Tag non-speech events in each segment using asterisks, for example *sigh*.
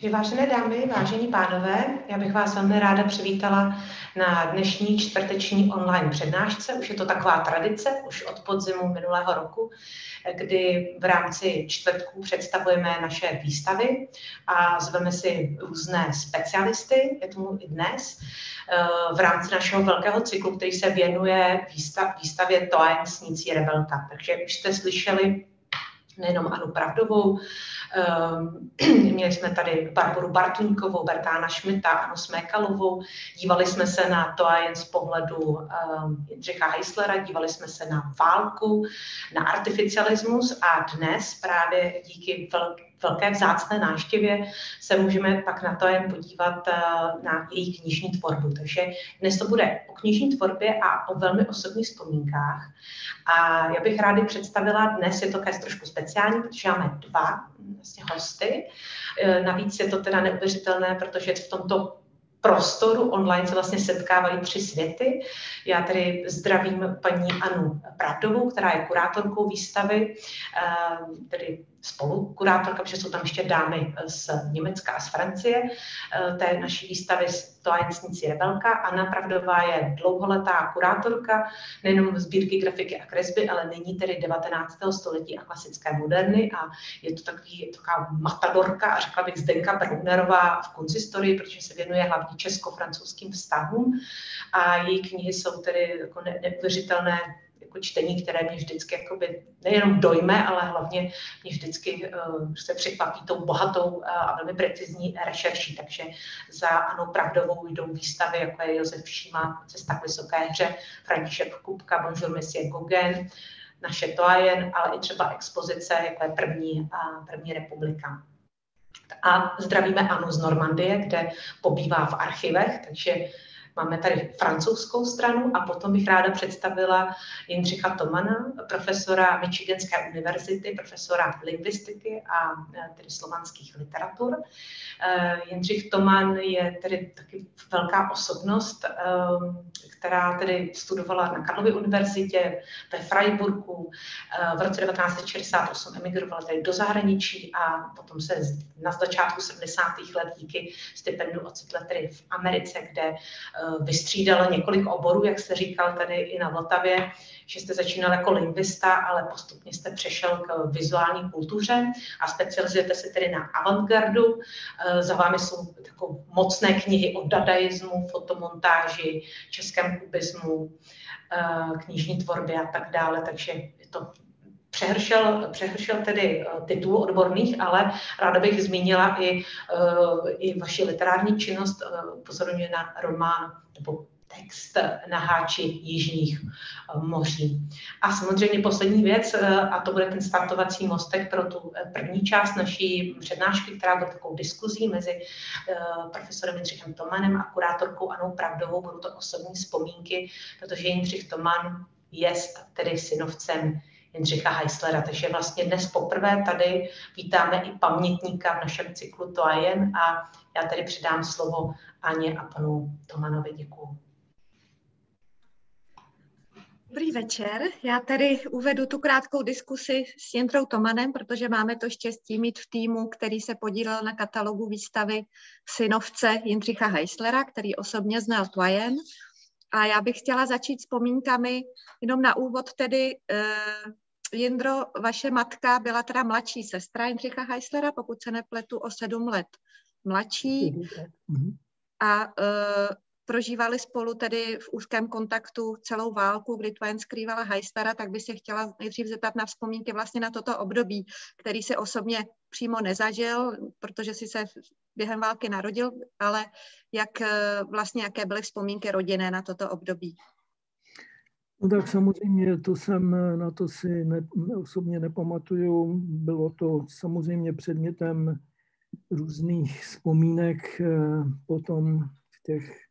Že vážené dámy, vážení pánové, já bych vás velmi ráda přivítala na dnešní čtvrteční online přednášce. Už je to taková tradice, už od podzimu minulého roku, kdy v rámci čtvrtků představujeme naše výstavy a zveme si různé specialisty, je tomu i dnes, eh, v rámci našeho velkého cyklu, který se věnuje výstav, výstavě Toajen snící rebelka. Takže už jste slyšeli nejenom Anu Pravdovou, *clears throat* měli jsme tady Barboru Bartůňkovou, Bertána Šmita, Anu Smékalovou, dívali jsme se na to a jen z pohledu ehm, Jindřicha Heislera, dívali jsme se na válku, na artificialismus a dnes právě díky velké velké vzácné náštěvě se můžeme pak na to jen podívat eh, na její knižní tvorbu. Takže dnes to bude o knižní tvorbě a o velmi osobních vzpomínkách. A já bych rádi představila, dnes je to kéž trošku speciální, protože máme dva vlastně hosty. Eh, navíc je to teda neuvěřitelné, protože v tomto prostoru online se vlastně setkávají tři světy. Já tady zdravím paní Anu Pravdovou, která je kurátorkou výstavy, eh, tedy spolukurátorka, protože jsou tam ještě dámy z Německa a z Francie, eh, té naší výstavy Stojensnici Rebelka. Anna Pravdová je dlouholetá kurátorka nejenom sbírky grafiky a kresby, ale není tedy 19. století a klasické moderny a je to takový, taková matadorka a řekla bych Zdenka Braunerová v konzistorii, protože se věnuje hlavně česko-francouzským vztahům a její knihy jsou tedy jako neuvěřitelné jako čtení, které mě vždycky jakoby, nejenom dojme, ale hlavně mě vždycky uh, se překvapí tou bohatou uh, a velmi precizní rešerší. Takže za Anou Pravdovou jdou výstavy, jako je Josef Šíma, Cesta k vysoké hře, František Kupka, Bonjour Monsieur Gauguin, naše Toajen, ale i třeba expozice, jako je první, a první republika. A zdravíme Anu z Normandie, kde pobývá v archivech, takže Máme tady francouzskou stranu a potom bych ráda představila Jindřicha Tomana, profesora Michiganské univerzity, profesora lingvistiky a e, tedy slovanských literatur. E, Jindřich Toman je tedy taky velká osobnost, e, která tedy studovala na Karlově univerzitě ve Freiburgu. V roce 1968 emigrovala tedy do zahraničí a potom se na začátku 70. let díky stipendu ocitla tedy v Americe, kde vystřídal několik oborů, jak jste říkal tady i na Vltavě, že jste začínal jako lingvista, ale postupně jste přešel k vizuální kultuře a specializujete se tedy na avantgardu. Eh, za vámi jsou takové mocné knihy o dadaismu, fotomontáži, českém kubismu, eh, knižní tvorbě a tak dále, takže je to přehršel, přehršel tedy eh, titulů odborných, ale ráda bych zmínila i, i vaši literární činnost, pozorně na román nebo text na háči jižních eh, moří. A samozřejmě poslední věc, eh, a to bude ten startovací mostek pro tu eh, první část naší přednášky, která bude takovou diskuzí mezi profesorem Jindřichem Tomanem a kurátorkou Anou Pravdovou. Budou to osobní vzpomínky, protože Jindřich Toman je tedy synovcem Jindřicha Heislera. Takže vlastně dnes poprvé tady vítáme i pamětníka v našem cyklu To a já tady předám slovo Aně a panu Tomanovi. Děkuji. Dobrý večer. Já tady uvedu tu krátkou diskusi s Jindrou Tomanem, protože máme to štěstí mít v týmu, který se podílel na katalogu výstavy synovce Jindřicha Heislera, který osobně znal Twajen. A já bych chtěla začít vzpomínkami jenom na úvod tedy uh, Jindro, vaše matka byla teda mladší sestra Jindřicha Heislera, pokud se nepletu o sedm let mladší. A uh, prožívali spolu tedy v úzkém kontaktu celou válku, kdy Twain skrývala Heistara, tak by se chtěla nejdřív zeptat na vzpomínky vlastně na toto období, který se osobně přímo nezažil, protože si se během války narodil, ale jak eh, vlastně, jaké byly vzpomínky rodinné na toto období? No tak samozřejmě to jsem, na to si ne, osobně nepamatuju. Bylo to samozřejmě předmětem různých vzpomínek eh, potom v těch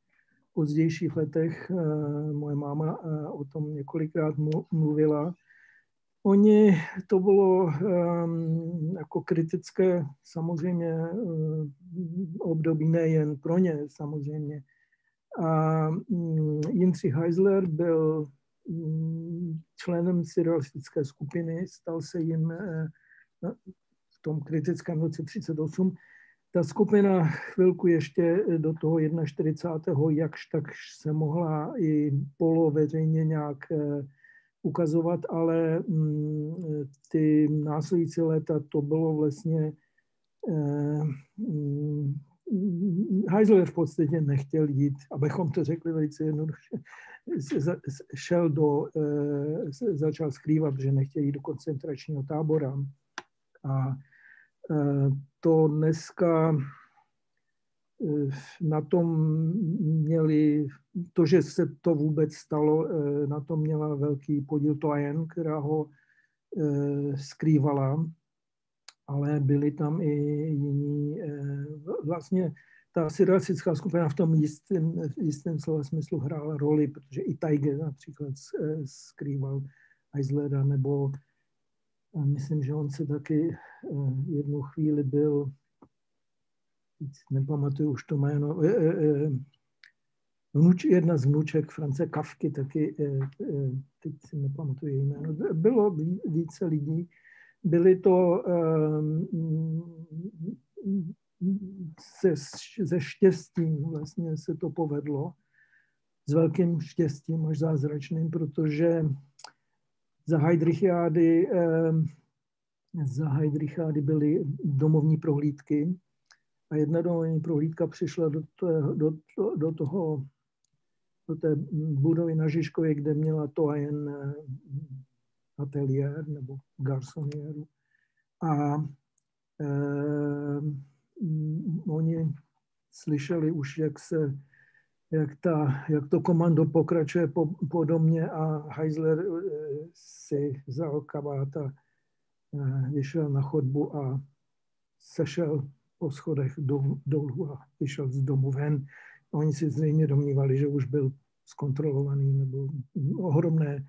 pozdějších letech eh, moje máma eh, o tom několikrát mluvila. Oni, to bylo ehm, jako kritické samozřejmě eh, období nejen pro ně samozřejmě. A mm, Jindřich Heisler byl členem surrealistické skupiny, stal se jim v tom kritickém roce 38 ta skupina chvilku ještě do toho 41. jakž tak se mohla i poloveřejně nějak ukazovat, ale mm, ty následující léta to bylo vlastně mm, Heisler v podstatě nechtěl jít, abychom to řekli velice jednoduše, šel do, eh, začal skrývat, že nechtěl jít do koncentračního tábora. A eh, to dneska eh, na tom měli, to, že se to vůbec stalo, na tom měla velký podíl Toyen, která ho skrývala ale byli tam i jiní. Eh, vlastně ta surrealistická skupina v tom jistém, jistém slova smyslu hrála roli, protože i Tiger například eh, skrýval Eislera, nebo myslím, že on se taky eh, jednu chvíli byl, nepamatuju už to jméno, vnuč, jedna z vnuček France Kavky taky, teď si nepamatuju jméno, bylo více lidí, byly to ehm, se, se štěstím vlastně se to povedlo, s velkým štěstím až zázračným, protože za Heidrichiády, ehm, za Heidrichiády byly domovní prohlídky a jedna domovní prohlídka přišla do, to, do, do toho do té budovy na Žižkově, kde měla to jen ateliér nebo garsoniéru. A eh, oni slyšeli už, jak se jak, ta, jak to komando pokračuje po, po domě a Heisler eh, si vzal kabát a eh, vyšel na chodbu a sešel po schodech dolů a vyšel z domu ven. Oni si zřejmě domnívali, že už byl zkontrolovaný nebo ohromné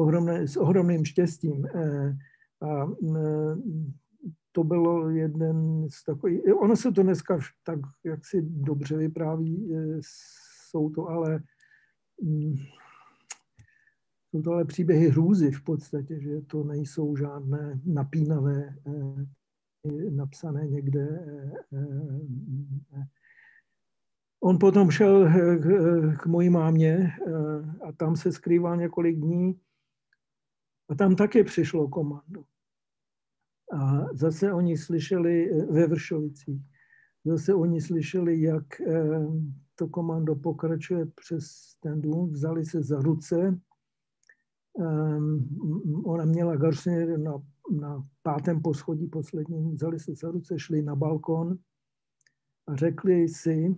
ohromné, s ohromným štěstím. Eh, a eh, to bylo jeden z takových, ono se to dneska tak jak si dobře vypráví, eh, jsou to ale mm, jsou to ale příběhy hrůzy v podstatě, že to nejsou žádné napínavé, napsané někde. On potom šel k, k mojí mámě a tam se skrýval několik dní a tam také přišlo komando. A zase oni slyšeli eh, ve Vršovicích, zase oni slyšeli, jak eh, to komando pokračuje přes ten dům, vzali se za ruce. Um, ona měla Garšner na, na pátém poschodí posledním, vzali se za ruce, šli na balkon a řekli si,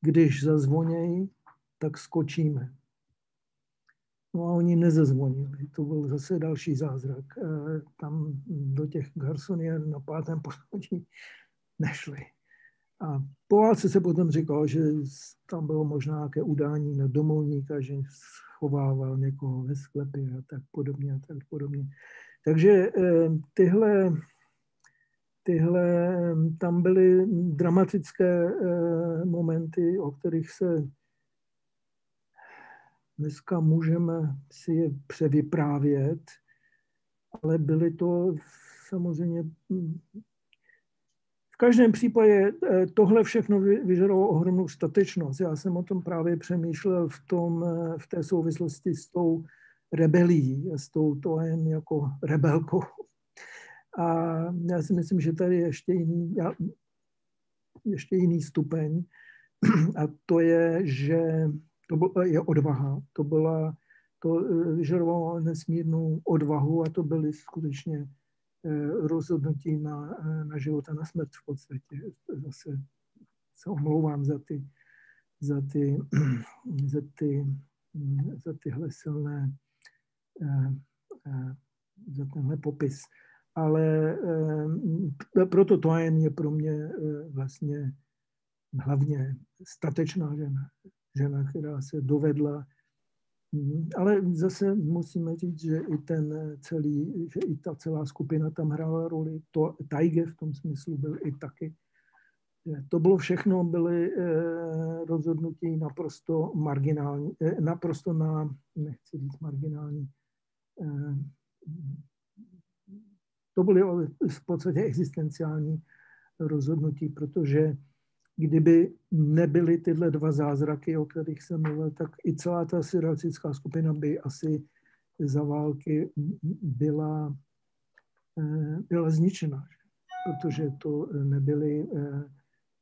když zazvonějí, tak skočíme. No a oni nezazvonili. To byl zase další zázrak. Eh, tam do těch garsonier na pátém poschodí *laughs* nešli. A po válce se potom říkalo, že tam bylo možná nějaké udání na domovníka, že schovával někoho ve sklepě a tak podobně a tak podobně. Takže eh, tyhle, tyhle tam byly dramatické eh, momenty, o kterých se Dneska můžeme si je převyprávět, ale byly to samozřejmě v každém případě eh, tohle všechno vyžadovalo ohromnou statečnost. Já jsem o tom právě přemýšlel v, tom, eh, v té souvislosti s tou rebelí, s tou to jen jako rebelkou. A já si myslím, že tady je ještě jiný, ještě jiný stupeň. *clears throat* A to je, že to byl, je odvaha. To byla, to eh, vyžadovalo nesmírnou odvahu a to byly skutečně eh, rozhodnutí na, eh, na život a na smrt v podstatě. Zase se omlouvám za ty, za ty, *clears throat* za ty, za tyhle silné, za tenhle popis. Ale proto to je pro mě vlastně hlavně statečná žena žena, která se dovedla. Mhm. Ale zase musíme říct, že i ten celý, že i ta celá skupina tam hrála roli. To Tajge v tom smyslu byl i taky. To bylo všechno, byly eh, rozhodnutí naprosto marginální, eh, naprosto na, nechci říct marginální, eh, to byly v podstatě existenciální rozhodnutí, protože kdyby nebyly tyhle dva zázraky, o kterých jsem mluvil, tak i celá ta syriacká skupina by asi za války byla, eh, byla zničena, protože to, nebyly, eh,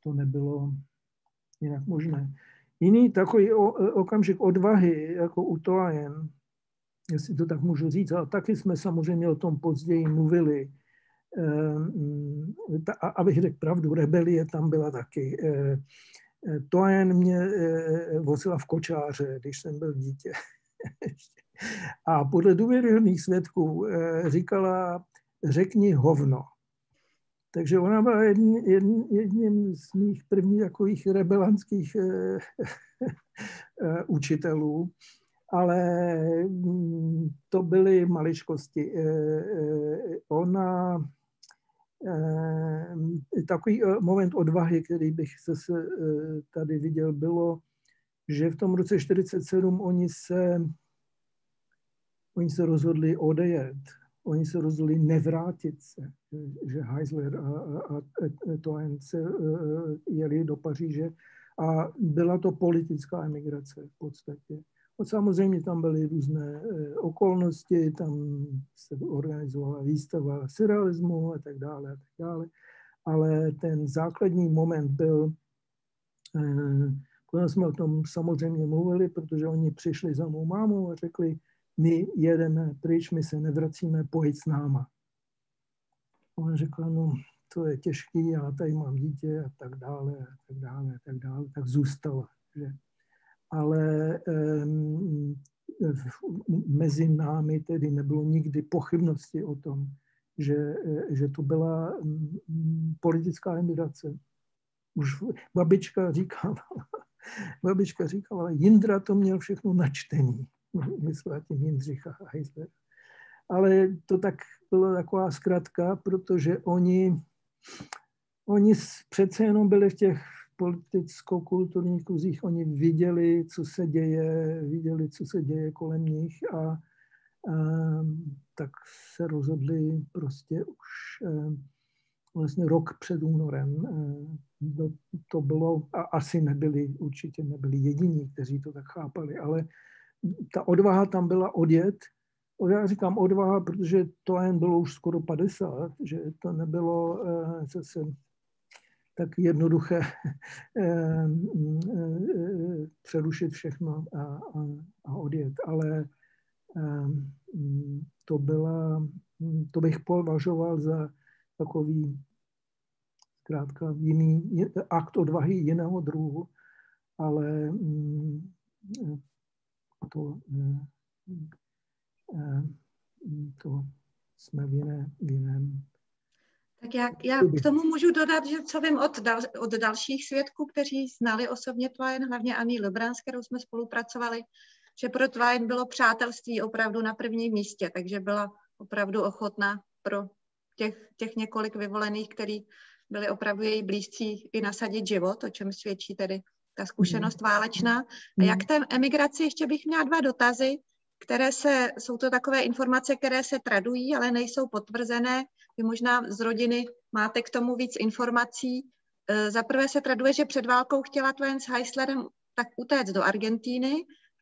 to nebylo jinak možné. Jiný takový okamžik odvahy, jako u Toajen, jestli to tak můžu říct, ale taky jsme samozřejmě o tom později mluvili, a abych řekl pravdu, rebelie tam byla taky. Ehm, to jen mě eh, vozila v kočáře, když jsem byl dítě. *laughs* A podle důvěryhodných svědků říkala, řekni hovno. Takže ona byla jedn, jedn, jedním z mých prvních takových rebelantských eh, učitelů ale mm, to byly maličkosti. Ona takový eh, moment odvahy, který bych zase eh, tady viděl, bylo, že v tom roce 47 oni se, oni se rozhodli odejet. Oni se rozhodli nevrátit se, že Heisler a, a, a Toen se jeli do Paříže a byla to politická emigrace v podstatě. No, samozřejmě tam byly různé eh, okolnosti, tam se organizovala výstava surrealismu a tak dále a tak dále, ale ten základní moment byl, eh, potom jsme o tom samozřejmě mluvili, protože oni přišli za mou mámou a řekli, my jedeme pryč, my se nevracíme, pojď s náma. Ona řekla, no to je těžký, já tady mám dítě a tak dále a tak dále a tak dále, tak zůstala. Že? Ale mezi námi tedy nebylo nikdy pochybnosti o tom, že, že to byla politická emigrace. Už babička říkala, babička říkala, Jindra to měl všechno načtení. Myslela tím Jindřicha Heisler. Ale to tak byla taková zkratka, protože oni, oni přece jenom byli v těch politicko-kulturních kruzích oni viděli, co se děje, viděli, co se děje kolem nich a, a tak se rozhodli prostě už vlastně rok před únorem. To bylo, a asi nebyli, určitě nebyli jediní, kteří to tak chápali, ale ta odvaha tam byla odjet. Já říkám odvaha, protože to jen bylo už skoro 50, že to nebylo zase tak jednoduché *laughs* eh, eh, přerušit všechno a, a, a odjet. Ale eh, to, byla, to bych považoval za takový zkrátka jiný akt odvahy jiného druhu, ale to, to jsme v, jiné, v jiném tak já, já k tomu můžu dodat, že co vím od, dal, od dalších svědků, kteří znali osobně Twain, hlavně Annie Lebrun, s kterou jsme spolupracovali, že pro Twain bylo přátelství opravdu na prvním místě, takže byla opravdu ochotná pro těch, těch několik vyvolených, který byli opravdu její blízcí i nasadit život, o čem svědčí tedy ta zkušenost mhm. válečná. A mhm. jak té emigraci, ještě bych měla dva dotazy, které se, jsou to takové informace, které se tradují, ale nejsou potvrzené. Vy možná z rodiny máte k tomu víc informací. E, za prvé se traduje, že před válkou chtěla Twain s Heislerem tak utéct do Argentíny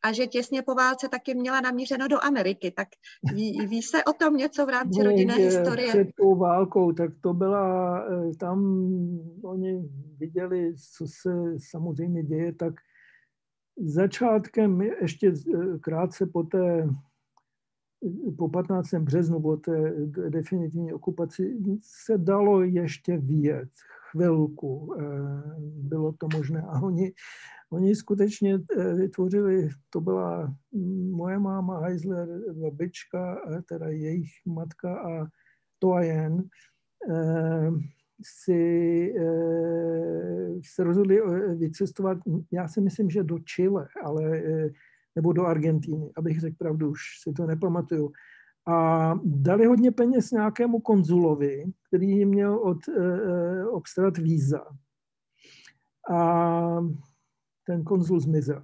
a že těsně po válce taky měla namířeno do Ameriky. Tak ví, ví se o tom něco v rámci no, rodinné historie? Před tou válkou, tak to byla, e, tam oni viděli, co se samozřejmě děje, tak začátkem, ještě e, krátce po té po 15. březnu, po té definitivní okupaci, se dalo ještě vyjet chvilku. Eh, bylo to možné. A oni, oni skutečně eh, vytvořili, to byla moje máma Heisler, babička, teda jejich matka a Toajen, eh, si se rozhodli vycestovat, já si myslím, že do Chile, ale nebo do Argentíny, abych řekl pravdu, už si to nepamatuju. A dali hodně peněz nějakému konzulovi, který jim měl od, eh, obstarat víza. A ten konzul zmizel.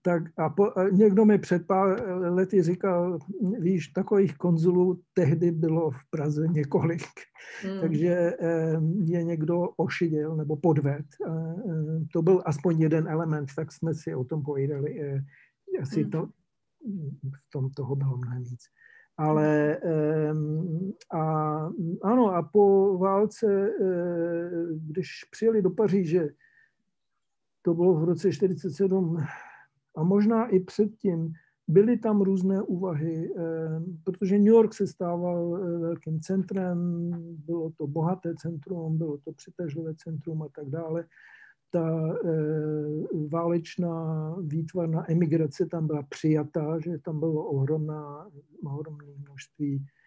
Eh, tak a, po, a někdo mi před pár lety říkal, víš, takových konzulů tehdy bylo v Praze několik, hmm. takže je někdo ošiděl nebo podved. To byl aspoň jeden element, tak jsme si o tom povídali. Asi hmm. to, v tom toho bylo mnohem víc. Ale a, ano, a po válce, když přijeli do Paříže, to bylo v roce 47 a možná i předtím, byly tam různé úvahy, protože New York se stával eh, velkým centrem, bylo to bohaté centrum, bylo to přitažlivé centrum a tak dále. Ta eh, válečná výtvarná emigrace tam byla přijatá, že tam bylo ohromná, ohromné množství Eh,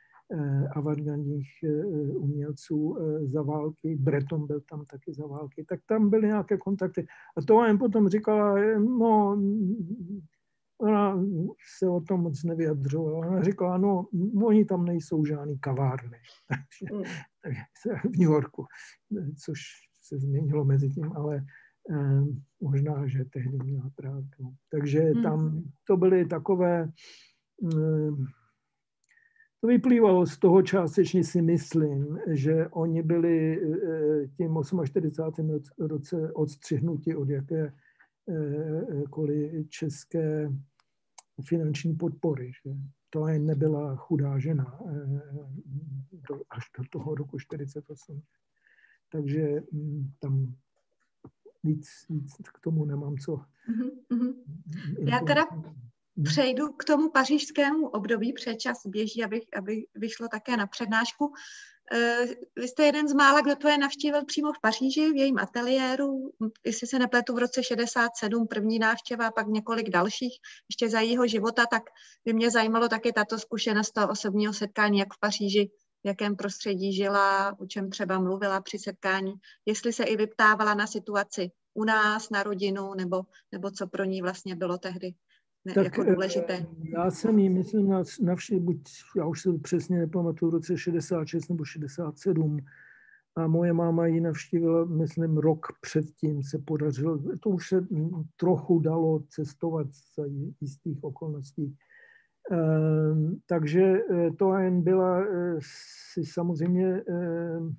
avantgardních eh, umělců eh, za války, Breton byl tam taky za války, tak tam byly nějaké kontakty. A to jen potom říkala, no, ona se o tom moc nevyjadřovala. Ona říkala, no, oni tam nejsou žádný kavárny. *laughs* Hmm. v New Yorku, což se změnilo mezi tím, ale eh, možná, že tehdy měla pravdu. Takže hmm. tam to byly takové eh, to vyplývalo z toho částečně si myslím, že oni byli eh, tím 48. roce odstřihnuti od jakékoliv české finanční podpory. Že? To jen nebyla chudá žena eh, až do toho roku 48. Takže hm, tam víc, víc k tomu nemám co. Mm-hmm. Já teda Přejdu k tomu pařížskému období, předčas běží, aby, aby vyšlo také na přednášku. Eh, vy jste jeden z mála, kdo to je navštívil přímo v Paříži, v jejím ateliéru, jestli se nepletu v roce 67, první návštěva, pak několik dalších. Ještě za jeho života, tak by mě zajímalo taky tato zkušenost toho osobního setkání, jak v Paříži, v jakém prostředí žila, o čem třeba mluvila při setkání, jestli se i vyptávala na situaci u nás, na rodinu, nebo, nebo co pro ní vlastně bylo tehdy ne, tak, jako důležité? Eh, já jsem jí, myslím, navštívil, buď, já už se přesně nepamatuju, v roce 66 nebo 67, a moje máma ji navštívila, myslím, rok předtím se podařilo, to už se trochu dalo cestovat za jistých okolností. Ehm, takže eh, to jen byla eh, si samozřejmě ehm,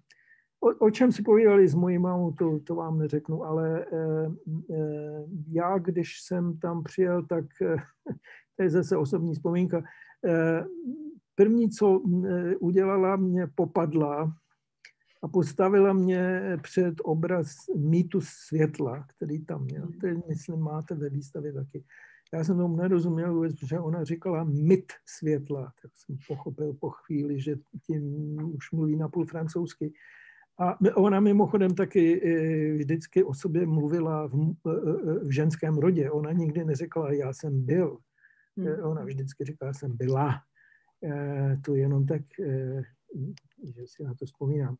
O, o čem si povídali s mojí mámou, to, to vám neřeknu, ale eh, eh, já, když jsem tam přijel, tak eh, *laughs* to je zase osobní vzpomínka. Eh, první, co eh, udělala, mě popadla a postavila mě před obraz mýtu světla, který tam měl. Je, myslím, máte ve výstavě taky. Já jsem tomu nerozuměl vůbec, protože ona říkala mit světla, tak jsem pochopil po chvíli, že tím už mluví napůl francouzsky. A ona mimochodem taky e, vždycky o sobě mluvila v, e, e, v ženském rodě. Ona nikdy neřekla, já jsem byl. Hmm. Ona vždycky říkala, jsem byla. To jenom tak, že si na to vzpomínám.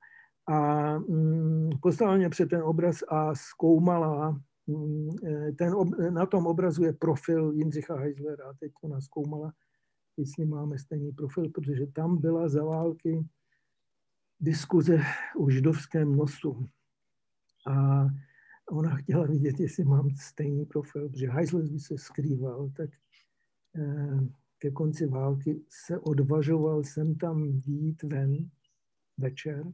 A mm, postavila mě před ten obraz a zkoumala, mm, ten, na tom obrazu je profil Jindřicha Heislera. Teď ona zkoumala, jestli máme stejný profil, protože tam byla za války diskuze o židovském nosu. A ona chtěla vidět, jestli mám stejný profil, protože Heisler by se skrýval, tak eh, ke konci války se odvažoval jsem tam jít ven večer,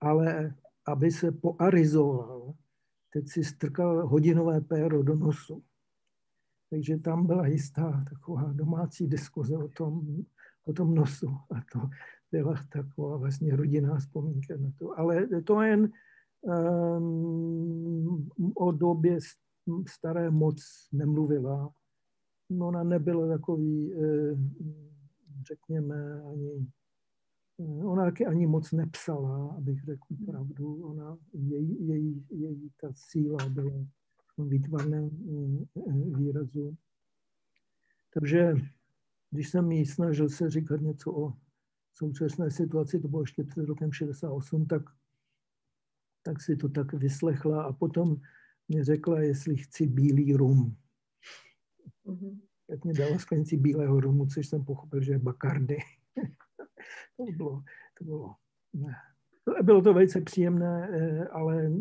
ale aby se poarizoval, teď si strkal hodinové péro do nosu. Takže tam byla jistá taková domácí diskuze o tom, o tom nosu. A to byla taková vlastně rodinná vzpomínka na to. Ale to jen um, o době staré moc nemluvila. No, ona nebyla takový, eh, řekněme, ani Ona taky ani moc nepsala, abych řekl pravdu. Ona, její, její, její ta síla byla v výtvarném výrazu. Takže když jsem jí snažil se říkat něco o současné situaci, to bylo ještě před rokem 68, tak, tak si to tak vyslechla a potom mě řekla, jestli chci bílý rum. Mm-hmm. Tak mě dala sklenici bílého rumu, což jsem pochopil, že je Bacardi. *laughs* to bylo, to bylo, ne. Bylo to velice příjemné, eh, ale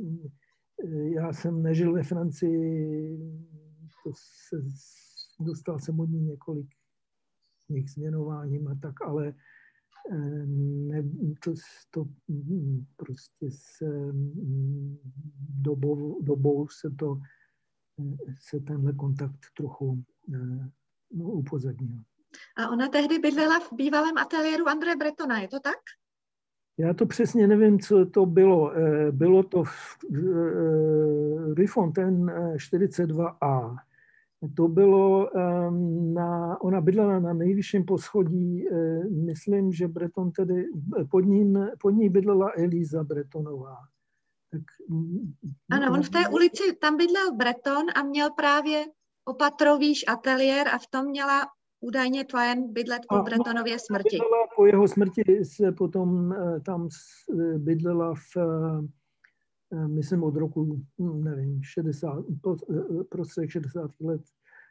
eh, já jsem nežil ve Francii, to se, dostal jsem od ní několik nich s věnováním a tak, ale ne, to, to prostě s dobou, dobou se to se tenhle kontakt trochu no, upozadnil. A ona tehdy bydlela v bývalém ateliéru Andreje Bretona, je to tak? Já to přesně nevím, co to bylo. Eh, bylo to Rifonten 42A. To bylo, ehm, na, ona bydlela na nejvyšším poschodí, eh, myslím, že Breton tedy, pod, ním, pod ní bydlela Elíza Bretonová. Tak, mm, ano, on v té ulici, tam bydlel Breton a měl právě opatrovýš ateliér a v tom měla údajně Twain bydlet po Bretonově no, smrti. Bydlela, po jeho smrti se potom eh, tam eh, bydlela v, myslím od roku, hm, nevím, 60, prostředek 60 let.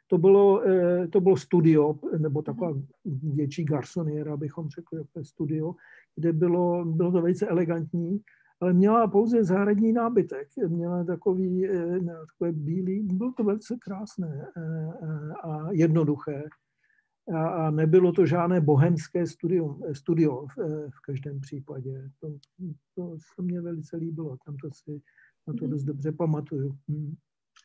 To bylo, to bylo studio, nebo taková mhm. větší garsoniera, bychom řekli, jako studio, kde bylo, bylo to velice elegantní, ale měla pouze zahradní nábytek. Měla takový, takové bílý, bylo to velice krásné a jednoduché a, a nebylo to žádné bohemské studium, studio v, v každém případě. To, to se mně velice líbilo, tam to si na to mhm. dost dobře pamatuju. Hmm.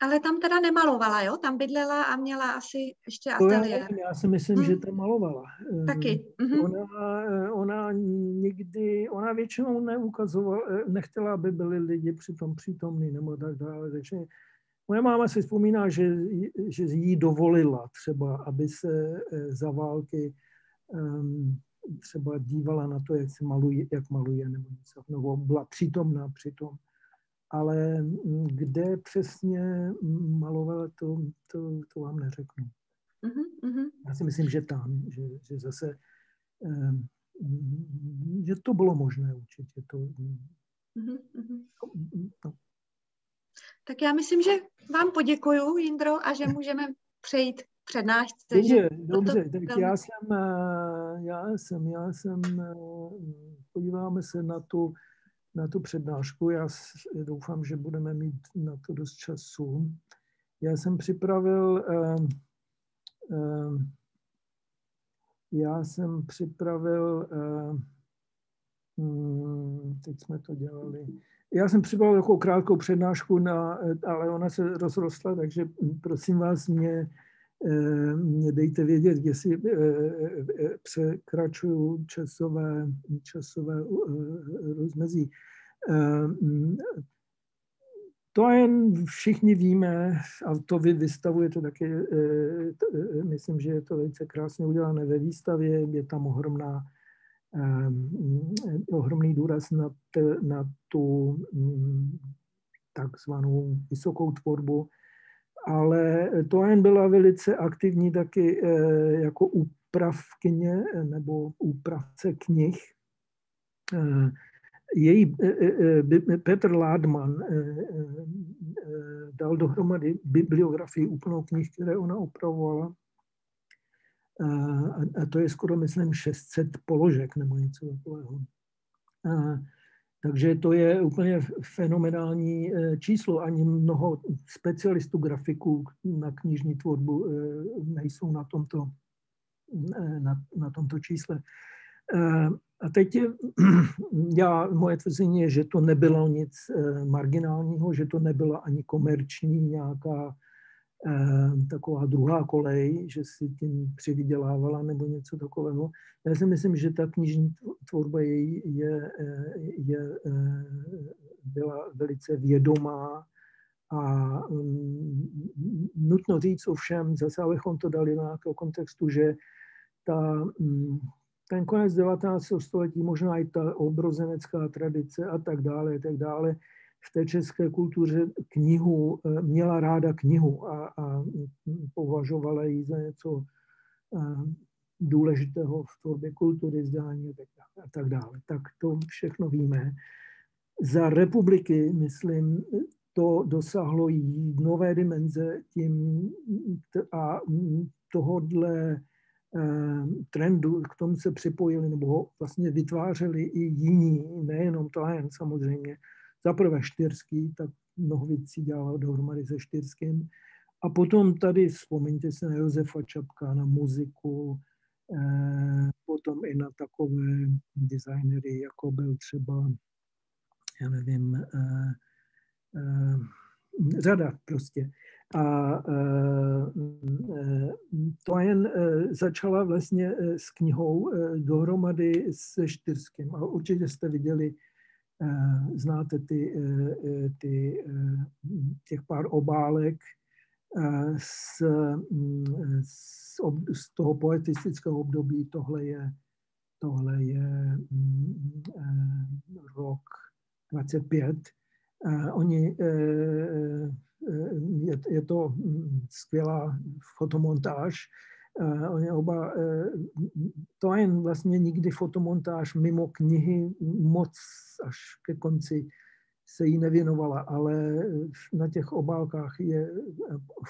Ale tam teda nemalovala, jo? Tam bydlela a měla asi ještě ateliér. Já, já si myslím, hmm. že tam malovala. Taky. Hmm. Ona, ona nikdy, ona většinou neukazovala, nechtěla, aby byli lidi přitom přítomní nebo tak dále. Takže Moje máma si vzpomíná, že, že jí dovolila třeba, aby se eh, za války um, třeba dívala na to, jak se maluje, jak maluje nebo něco, nebo byla přítomná přitom. Ale mm, kde přesně malovala, to, to, to vám neřeknu. Uh-huh, Já si myslím, že tam, že, že zase, um, že to bylo možné určitě. To, uh-huh, no, tak já myslím, že vám poděkuju, Jindro, a že můžeme přejít k přednášce. Dobře, dobře, tak já jsem, eh, já jsem, já jsem, eh, podíváme se na tu, na tu přednášku. Já doufám, že budeme mít na to dost času. Já jsem připravil, eh, já jsem připravil, hm, teď jsme to dělali, já jsem připravil takovou krátkou přednášku, na, ale ona se rozrostla, takže prosím vás, mě, eh, mě dejte vědět, jestli eh, eh, překračuju časové, časové rozmezí. To jen všichni víme, a to vy vystavujete taky, myslím, že je to velice krásně udělané ve výstavě, je tam ohromná Eh, ohromný důraz na, te, na tu mm, takzvanou vysokou tvorbu, ale to jen byla velice aktivní taky eh, jako úpravkyně nebo úpravce knih. Eh, její Petr Ládman dal dohromady bibliografii úplnou knih, které ona upravovala a to je skoro, myslím, 600 položek nebo něco takového. Takže to je úplně fenomenální e, číslo. Ani mnoho specialistů grafiků na knižní tvorbu e, nejsou na tomto, e, na, na tomto čísle. A teď *clears throat* já, moje tvrzení je, že to nebylo nic marginálního, že to nebyla ani komerční nějaká taková druhá kolej, že si tím přivydělávala nebo něco takového. Já si myslím, že ta knižní tvorba její je, je, eh, byla velice vědomá a mm, nutno říct ovšem, zase abychom to dali na nějakého kontextu, že ta, mm, ten konec 19. století, možná i ta obrozenecká tradice a tak dále, a tak dále, v té české kultuře knihu, eh, měla ráda knihu a, a považovala ji za něco eh, důležitého v tvorbě kultury, vzdání a tak dále. Tak, to všechno víme. Za republiky, myslím, to dosáhlo jí nové dimenze tím a tohodle eh, trendu, k tomu se připojili nebo ho vlastně vytvářeli i jiní, nejenom Tlajen samozřejmě, za prvé Štyrský, tak mnoho věcí dělal dohromady se Štyrským. A potom tady vzpomeňte se na Josefa Čapka, na muziku, potom i na takové designery, jako byl třeba, já nevím, řada prostě. A to jen začala vlastně s knihou dohromady se Štyrským. A určitě jste viděli, znáte ty, ty, těch pár obálek z, z, ob, z toho poetistického období. Tohle je, tohle je rok 25. Oni je, je to mm, skvělá fotomontáž. Oni oba, to jen vlastně nikdy fotomontáž mimo knihy moc až ke konci se jí nevěnovala, ale na těch obálkách je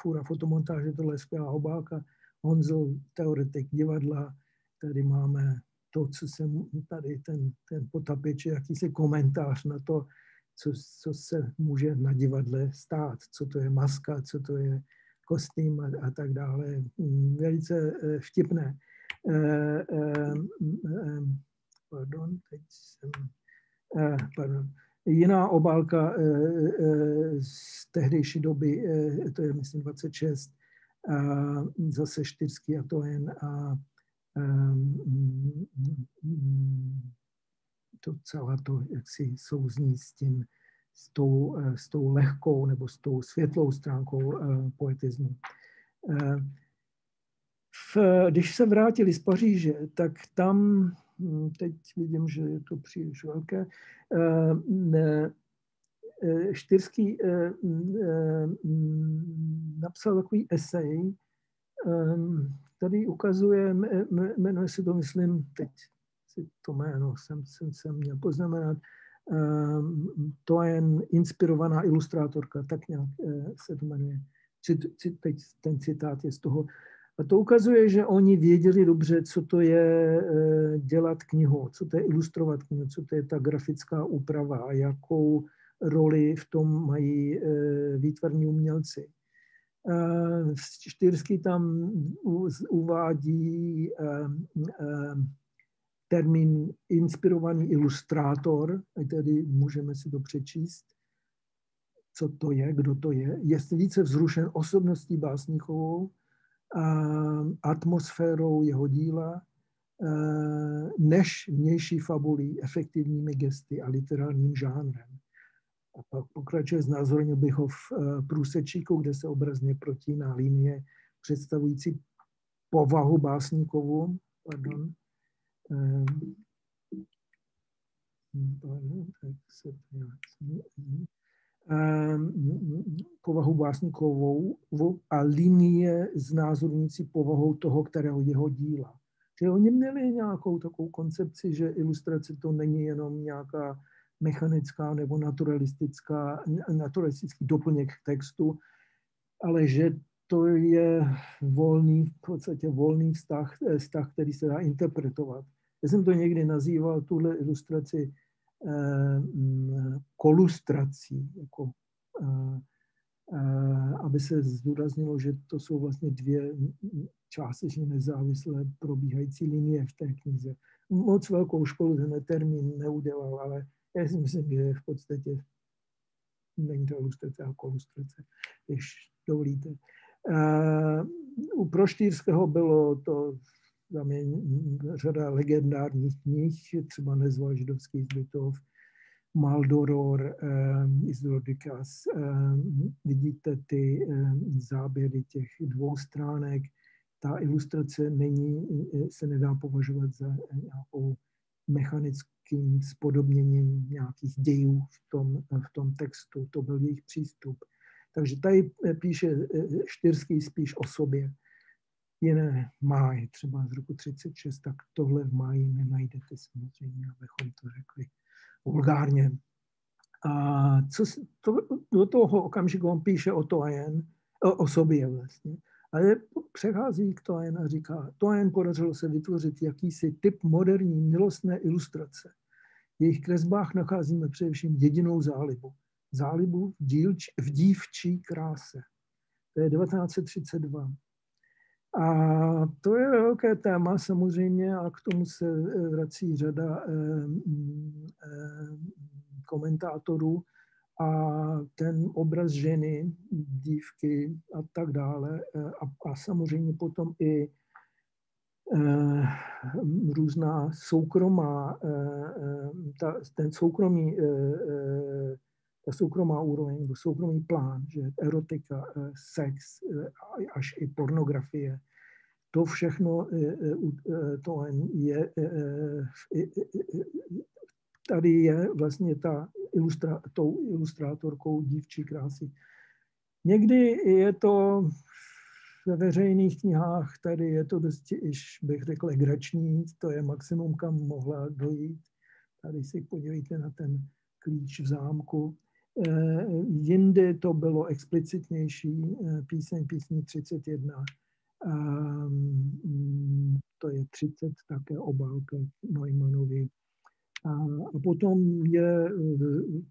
fura fotomontáže, tohle je skvělá obálka. Honzel, teoretik divadla, tady máme to, co jsem tady, ten, ten potapič, jakýsi komentář na to, co, co se může na divadle stát, co to je maska, co to je kostým a, a tak dále. Mm, velice eh, vtipné. Eh, eh, pardon, teď jsem, pardon. Jiná obálka z tehdejší doby, to je myslím 26, zase čtyřský a to jen a mm, mm, to celé to, jak si souzní s tím, s tou, eh, s tou lehkou nebo s tou světlou stránkou poetismu. V, když se vrátili z Paříže, tak tam, teď vidím, že je to příliš velké, uh, ne, Štyrský napsal takový esej, který ukazuje, jmenuje se to, myslím, teď si to jméno jsem, jsem, jsem měl poznamenat, ehm, to je inspirovaná ilustrátorka, tak nějak eh, se to jmenuje. Teď ten citát je z toho. A to ukazuje, že oni věděli dobře, co to je eh, dělat knihu, co to je ilustrovat knihu, co to je ta grafická úprava a jakou roli v tom mají eh, výtvarní umělci. Štyrský tam uvádí termín inspirovaný ilustrátor, tedy můžeme si to přečíst, co to je, kdo to je, je více vzrušen osobností básníkovou, atmosférou jeho díla, než vnější fabulí, efektivními gesty a literárním žánrem. A pak pokračuje znázornil bych ho v e, průsečíku, kde se obrazně protíná linie představující povahu básníkovou, pardon, Ehm, ehm, povahu básníkovou a linie znázorňující povahou toho, kterého jeho díla. Že oni měli nějakou takovou koncepci, že ilustrace to není jenom nějaká mechanická nebo naturalistická, naturalistický doplněk textu, ale že to je volný, v podstatě volný vztah, vztah, který se dá interpretovat. Já jsem to někdy nazýval, tuhle ilustraci, eh, kolustrací, jako, eh, eh, aby se zdůraznilo, že to jsou vlastně dvě částečně nezávislé probíhající linie v té knize. Moc velkou školu ten termín neudělal, ale já si myslím, že v podstatě není to ilustrace a kolustrace, když dovolíte. U Proštýrského bylo to tam je řada legendárních knih, třeba Nezval židovský zbytov, Maldoror, Dikas. Um, vidíte ty um, záběry těch dvou stránek. Ta ilustrace není, se nedá považovat za nějakou mechanickým spodobněním nějakých dějů v tom, v tom textu. To byl jejich přístup. Takže tady píše Štyrský spíš o sobě jiné máj, třeba z roku 36, tak tohle v máji nenajdete samozřejmě, abychom to řekli vulgárně. A co, to, do toho okamžiku on píše o to a jen, o, o sobě vlastně. Ale přechází k to jen a říká, to jen podařilo se vytvořit jakýsi typ moderní milostné ilustrace. V jejich kresbách nacházíme především jedinou zálibu. Zálibu v, dílč, v dívčí kráse. To je 1932. A to je velké téma samozřejmě a k tomu se vrací řada komentátorů a ten obraz ženy, dívky a tak dále. A, a samozřejmě potom i Eh, různá soukromá, eh, eh, ta, ten soukromý, ta soukromá úroveň, soukromý plán, že erotika, sex, až i pornografie, to všechno to je, tady je vlastně ta ilustra, tou ilustrátorkou dívčí krásy. Někdy je to ve veřejných knihách tady je to dosti, iž bych řekl, legrační, to je maximum, kam mohla dojít. Tady si podívejte na ten klíč v zámku. E, jindy to bylo explicitnější, e, píseň písní 31. E, mm, to je 30, také obálka Neumannovi a potom je,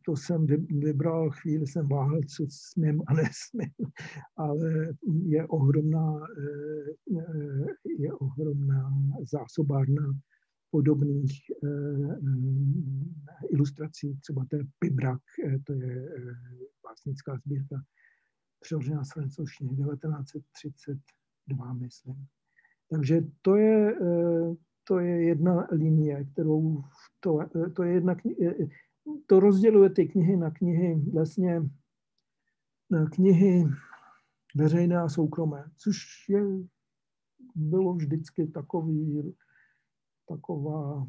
to jsem vybral, chvíli jsem váhal, co smím a nesmím, *laughs* ale je ohromná, eh, je ohromná zásobárna podobných eh, eh, ilustrací, třeba je Pibrak, to je básnická sbírka, přeložená z francouzštiny 1932, myslím. Takže to je, to je jedna linie, kterou to, to je jedna to rozděluje ty knihy na knihy vlastně na knihy veřejné a soukromé, což je, bylo vždycky takový, taková,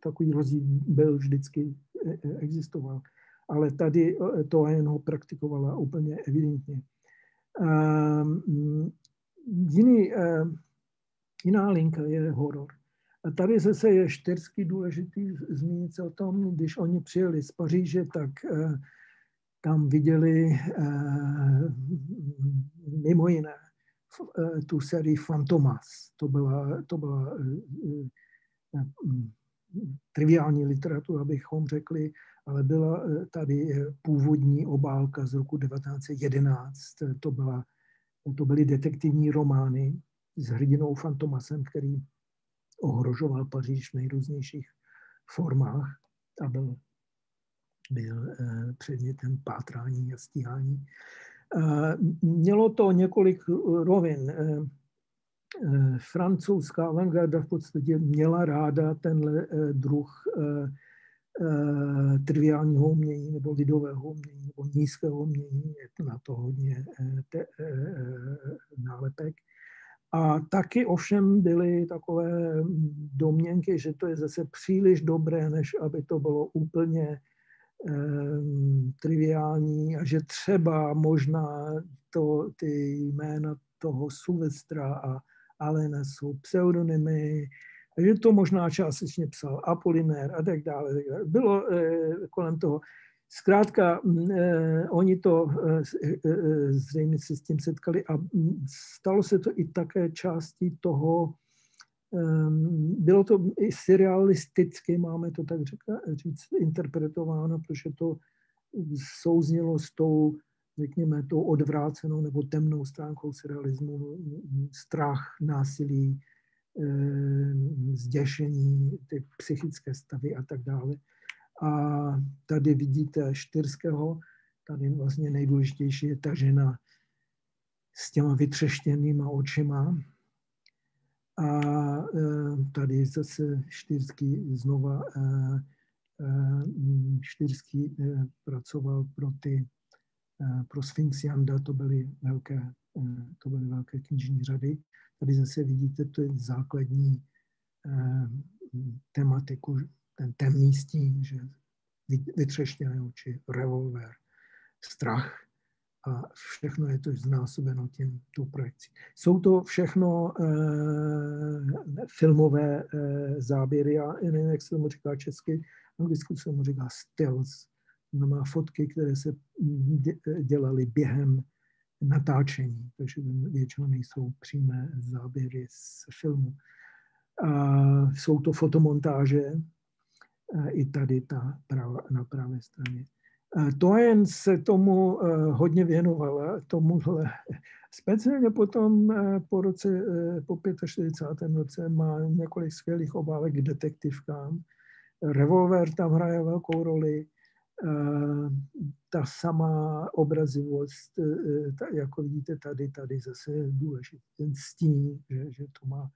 takový rozdíl byl vždycky, e, e, existoval. Ale tady e, to jen ho praktikovala úplně evidentně. Um, jiný, um, Jiná linka je horor. A tady zase je štyrsky důležitý zmínit se o tom, když oni přijeli z Paříže, tak tam viděli mimo jiné tu sérii Fantomas. To byla, to byla triviální literatura, bychom řekli, ale byla tady původní obálka z roku 1911. To, byla, to byly detektivní romány s hrdinou Fantomasem, který ohrožoval Paříž v nejrůznějších formách a byl, byl eh, předmětem pátrání a stíhání. Eh, mělo to několik rovin. Eh, francouzská avantgarda v podstatě měla ráda tenhle druh triviálního umění nebo lidového umění nebo nízkého umění. Je na to hodně te, nálepek. A taky ovšem byly takové domněnky, že to je zase příliš dobré, než aby to bylo úplně triviální a že třeba možná to, ty jména toho Silvestra a Alena jsou pseudonymy, a že to možná částečně psal Apolinér a tak dále. Bylo eh, kolem toho Zkrátka, mm, eh, oni to eh, zřejmě se s tím setkali a mm, stalo se to i také částí toho, ehm, bylo to i surrealisticky, máme to tak říct, interpretováno, protože to souznělo s tou, řekněme, tou odvrácenou nebo temnou stránkou surrealismu, strach, násilí, ehm, zděšení, ty psychické stavy a tak dále. A tady vidíte Štyrského, tady vlastně nejdůležitější je ta žena s těma vytřeštěnýma očima. A e, tady zase Štyrský znova e, e, Štyrský pracoval pro ty pro Sphinxianda, to byly velké, to byly velké knižní řady. Tady zase vidíte, je základní tematiku ten temný stín, že vytřeštěné oči, revolver, strach a všechno je to znásobeno tím, tou projekcí. Jsou to všechno eh, filmové eh, záběry, já nevím, jak se tomu říká česky, anglicky se mu říká stills, to má fotky, které se dělaly během natáčení, takže většinou nejsou přímé záběry z filmu. A jsou to fotomontáže, i tady ta prava, na pravé straně. To jen se tomu hodně věnovala, tomuhle. *laughs* Speciálně potom po roce, po 45. roce má několik skvělých obálek k detektivkám. Revolver tam hraje velkou roli Eh, ta samá obrazivost, eh, jako vidíte tady, tady zase je důležitý ten stín, že, že, to má,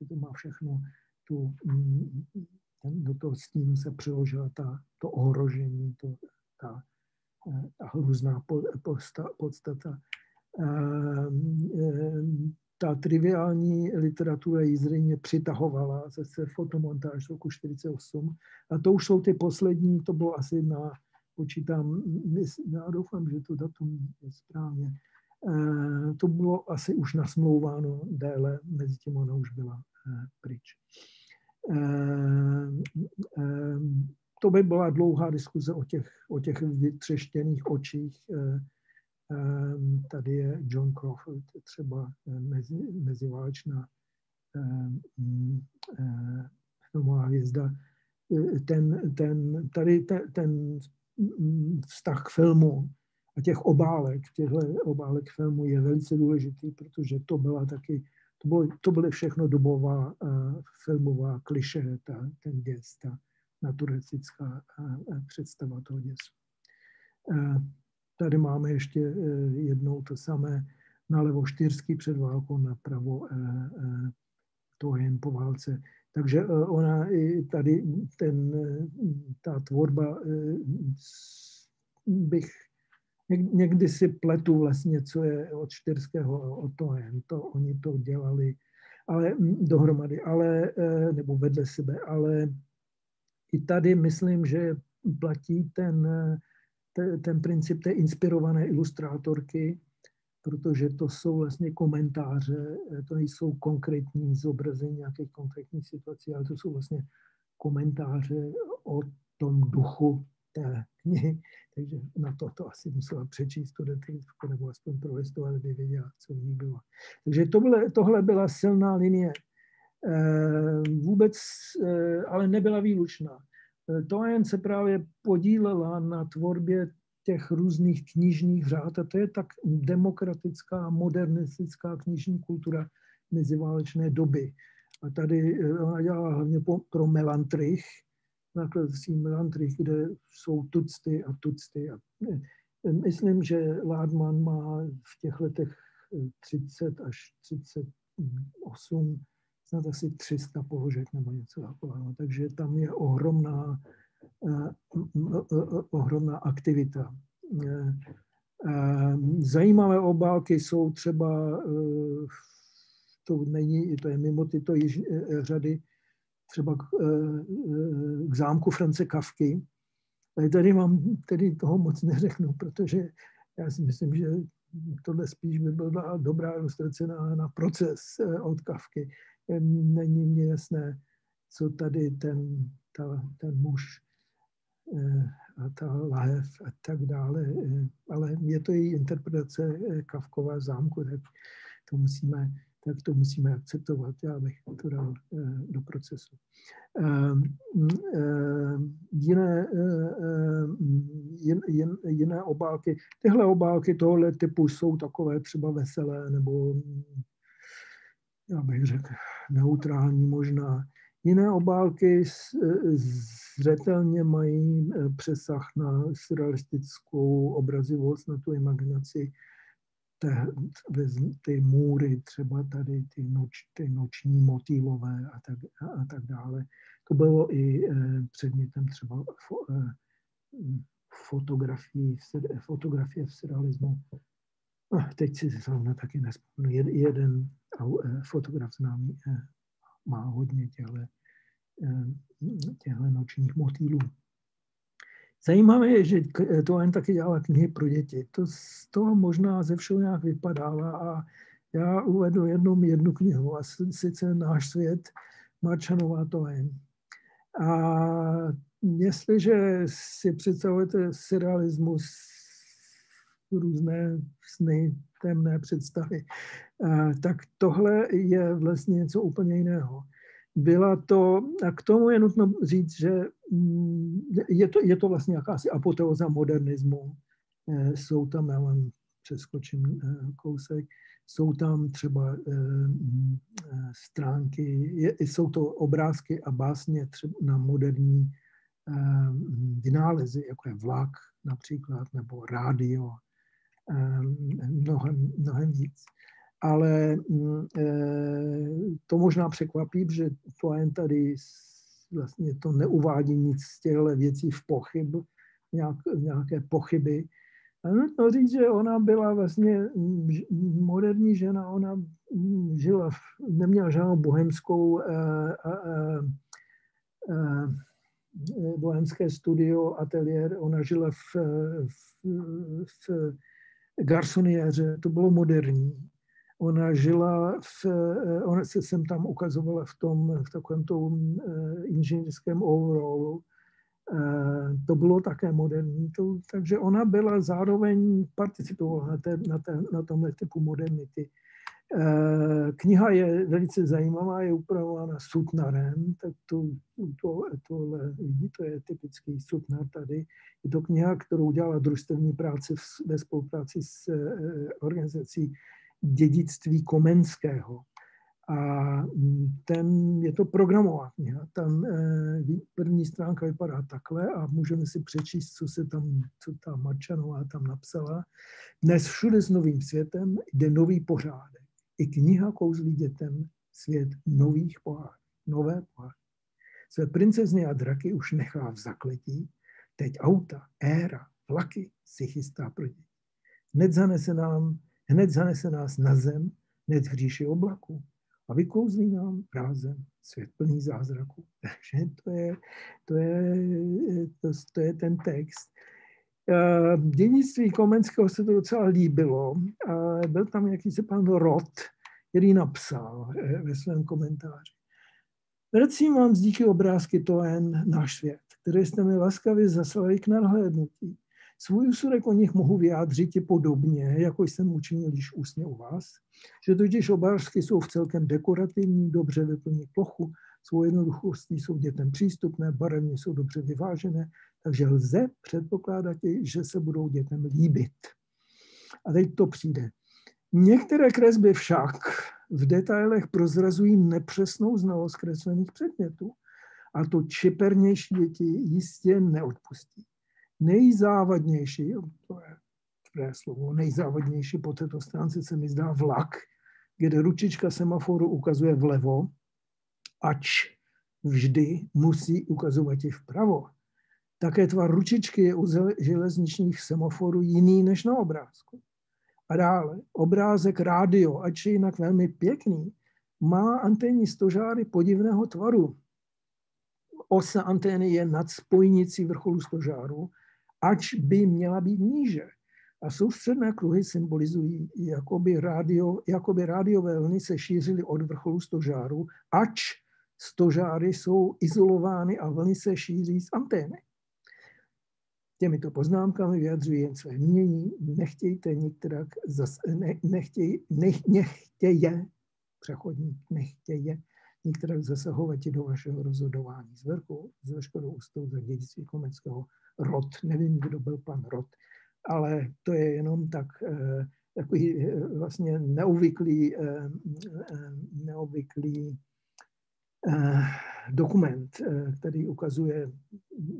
že to má všechno, tu, mm, ten, do toho stínu se přiložila ta, to ohrožení, to, eh, ta hrůzná podstata. Ta triviální literatura ji zřejmě přitahovala, zase fotomontáž roku 48. A to už jsou ty poslední, to bylo asi na počítám, já doufám, že to datum je správně, eh, to bylo asi už nasmlouváno déle, mezi tím ona už byla eh, pryč. Eh, to by byla dlouhá diskuze o těch, o těch vytřeštěných očích. Tady je John Crawford, třeba mezi, meziválečná filmová hvězda. Ten, ten, tady ten, ten vztah k filmu a těch obálek, těchto obálek filmu je velice důležitý, protože to byla taky, to, to byly všechno dobová uh, filmová kliše, ta, ten děs, ta naturalistická uh, představa toho děsu. Uh, tady máme ještě jednou to samé, nalevo štyrský před válkou, napravo to jen po válce. Takže eh, ona i tady ten, ta tvorba eh, bych někdy si pletu vlastně, co je od Štyrského a od toho jen to, oni to dělali ale hm, dohromady, ale, eh, nebo vedle sebe, ale i tady myslím, že platí ten, ten princip té inspirované ilustrátorky, protože to jsou vlastně komentáře, to nejsou konkrétní zobrazení nějakých konkrétních situací, ale to jsou vlastně komentáře o tom duchu té knihy. Takže na to to asi musela přečíst tu detektivku nebo aspoň prolistovat, aby věděla, co v ní bylo. Takže tohle, tohle byla silná linie. Eh, vůbec, eh, ale nebyla výlučná. To jen se právě podílela na tvorbě těch různých knižních řád. A to je tak demokratická, modernistická knižní kultura meziválečné doby. A tady eh, ona dělala hlavně pro Melantrich, nakladatelství Melantrich, kde jsou tucty a tucty. A eh, myslím, že Ládman má v těch letech 30 eh, až 38 snad asi 300 položek nebo něco takového. Takže tam je ohromná Eh, ohromná aktivita. Eh, eh, zajímavé obálky jsou třeba, to není, to je mimo tyto řady, třeba k, k zámku France Kavky. Tady vám tedy toho moc neřeknu, protože já si myslím, že tohle spíš by byla dobrá ilustrace na, na proces od Kavky. Není mě jasné, co tady ten, ta, ten muž Eh, a ta lahev a tak dále, eh, ale je to její interpretace eh, Kavkova zámku, tak to musíme, tak to musíme akceptovat. Já bych to dal do procesu. Ehm, ehm, jiné, jiné obálky, tyhle obálky tohle typu jsou takové třeba veselé nebo já bych řekl neutrální možná. Jiné obálky zřetelně mají přesah na surrealistickou obrazivost, na tu imaginaci, ty, ty můry, třeba tady ty, noč, ty noční motýlové a tak, a tak dále. To bylo i e, předmětem třeba fo, e, fotografii, fotografie v surrealismu. Teď si zrovna taky nespomenu. Jeden fotograf známý má hodně těchto, eh, těchto nočních motýlů. Zajímavé je, že to jen taky dělala knihy pro děti. To z toho možná ze všeho nějak vypadává a já uvedu jednou jednu knihu, a sice Náš svět Marčanová to jen. A jestliže si představujete surrealismus, různé sny, temné představy, tak tohle je vlastně něco úplně jiného. Byla to, a k tomu je nutno říct, že mm, je to, je to vlastně jakási apoteoza modernismu. Eh, jsou tam, já vám přeskočím eh, kousek, jsou tam třeba mm, stránky, jsou to obrázky a básně třeba na moderní vynálezy, jako je vlak například, nebo rádio, mnohem, mnohem víc ale mm, eh, to možná překvapí, že Foen tady vlastně to neuvádí nic z těchto věcí v pochyb, nějak, nějaké pochyby. A nutno říct, že ona byla vlastně moderní žena, ona mm, žila, v, neměla žádnou bohemskou eh, eh, eh, bohemské studio, ateliér, ona žila v, v, v garsoniéře, to bylo moderní. Ona žila, v, eh, ona se sem tam ukazovala v tom, v takovém tom eh, inženýrském overallu. Eh, to bylo také moderní, to, takže ona byla zároveň participovala na, té, na, té, na tomhle typu modernity. Kniha je velice zajímavá, je upravována sutnarem, tak to, to, vidí, to je typický sutnar tady. Je to kniha, kterou dělala družstevní práce ve spolupráci s organizací dědictví Komenského. A ten, je to programová kniha. Tam eh, první stránka vypadá takhle a můžeme si přečíst, co se tam, co ta Marčanová tam napsala. Dnes všude s novým světem jde nový pořádek. I kniha kouzlí dětem svět nových pohádek. Nové pohádky. Své princezny a draky už nechá v zakletí. Teď auta, éra, vlaky si chystá pro děti. Hned zanese nám hned zanese nás na zem, hned v říši oblaku a vykouzlí nám rázem svět plný zázraku. *laughs* Takže to je, to je, to, to je ten text. Eh, dědictví Komenského se to docela líbilo. Byl tam jakýsi pan Rot, který napsal eh, ve svém komentáři. Vracím vám z díky obrázky Toen náš svět, které jste mi laskavě zaslali k nadhlédnutí. Svůj úsudek o nich mohu vyjádřit i podobně, jako jsem učinil již ústně u vás, že totiž obrázky jsou v celkem dekorativní, dobře vyplní plochu, svou jednoduchostí jsou dětem přístupné, barevně jsou dobře vyvážené, takže lze předpokládat, že se budou dětem líbit. A teď to přijde. Některé kresby však v detailech prozrazují nepřesnou znalost kreslených předmětů a to čipernější děti jistě neodpustí nejzávadnější, to je tvrdé slovo, nejzávadnější po této stránce se mi zdá vlak, kde ručička semaforu ukazuje vlevo, ač vždy musí ukazovat i vpravo. Také tvar ručičky je u železničních semaforů jiný než na obrázku. A dále, obrázek rádio, ač je jinak velmi pěkný, má anténní stožáry podivného tvaru. Osa antény je nad spojnicí vrcholu stožáru ač by měla být níže. A soustředné kruhy symbolizují, jakoby, rádio, jakoby rádiové vlny se šířily od vrcholu stožáru, ač stožáry jsou izolovány a vlny se šíří z antény. Těmito poznámkami vyjadřují jen své mínění, nechtějte některak, zas, ne, nechtěj, nech, nechtěje, přechodník, nechtěje, některak zasahovat do vašeho rozhodování z vrchu, z veškerou ústou za dědictví komeckého Rod, nevím, kdo byl pan Rod, ale to je jenom tak eh, takový eh, vlastně neobvyklý, eh, neobvyklý dokument, který ukazuje,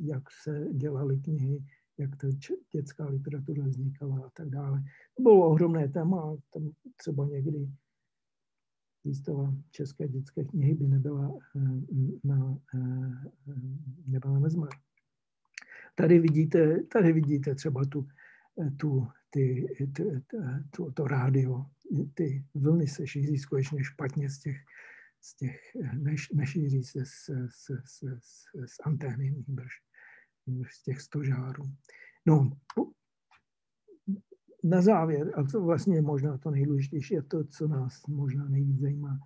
jak se dělaly knihy, jak ta dětská literatura vznikala a tak dále. To bylo ohromné téma, tam třeba někdy výstava české dětské knihy by nebyla na, nebyla na Tady vidíte, tady vidíte třeba tu, tu, ty, ty, tu, to rádio. Ty vlny se šíří skutečně špatně z těch, z těch než, nešíří se z, z, z, z, z antény, nýbrž, z těch stožárů. No, na závěr, a to vlastně možná to nejdůležitější, je to, co nás možná nejvíc zajímá,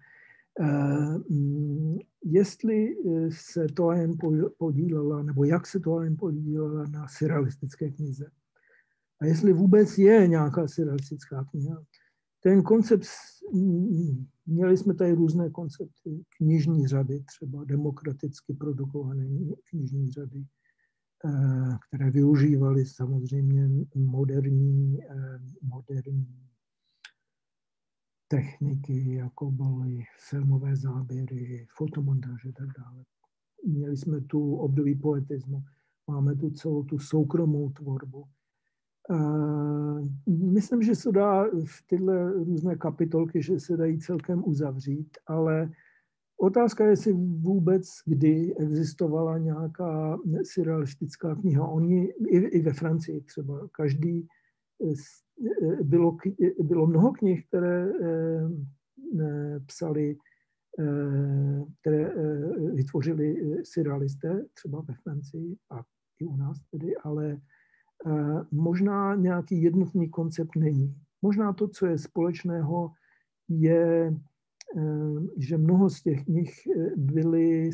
jestli eh, se jen podílela, nebo jak se jen podílela na surrealistické knize. A jestli vůbec je nějaká surrealistická kniha. ten koncept, měli jsme tady různé koncepty, knižní řady, třeba demokraticky produkované knižní řady, eh, které využívaly samozřejmě moderní, eh, moderní techniky, jako byly filmové záběry, fotomontáže a tak dále. Měli jsme tu období poetismu, máme tu celou tu soukromou tvorbu, Myslím, že se dá v tyhle různé kapitolky, že se dají celkem uzavřít, ale otázka je, jestli vůbec kdy existovala nějaká surrealistická kniha. Oni i, i ve Francii třeba, každý bylo, bylo mnoho knih, které eh, psali, eh, které eh, vytvořili surrealisté, třeba ve Francii a i u nás tedy, ale Eh, možná nějaký jednotný koncept není. Možná to, co je společného, je, eh, že mnoho z těch knih eh, byly,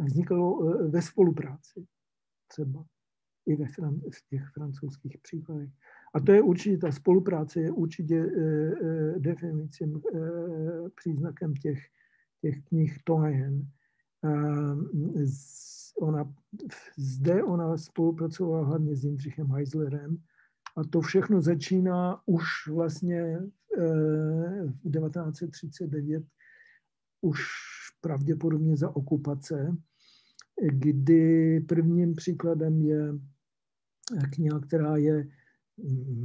vznikalo ve spolupráci třeba i ve v těch francouzských příkladech. A to je určitě, ta spolupráce je určitě definicím, příznakem těch, těch knih Toyen ona, zde ona spolupracovala hlavně s Jindřichem Heislerem a to všechno začíná už vlastně eh, v 1939, už pravděpodobně za okupace, kdy prvním příkladem je kniha, která je,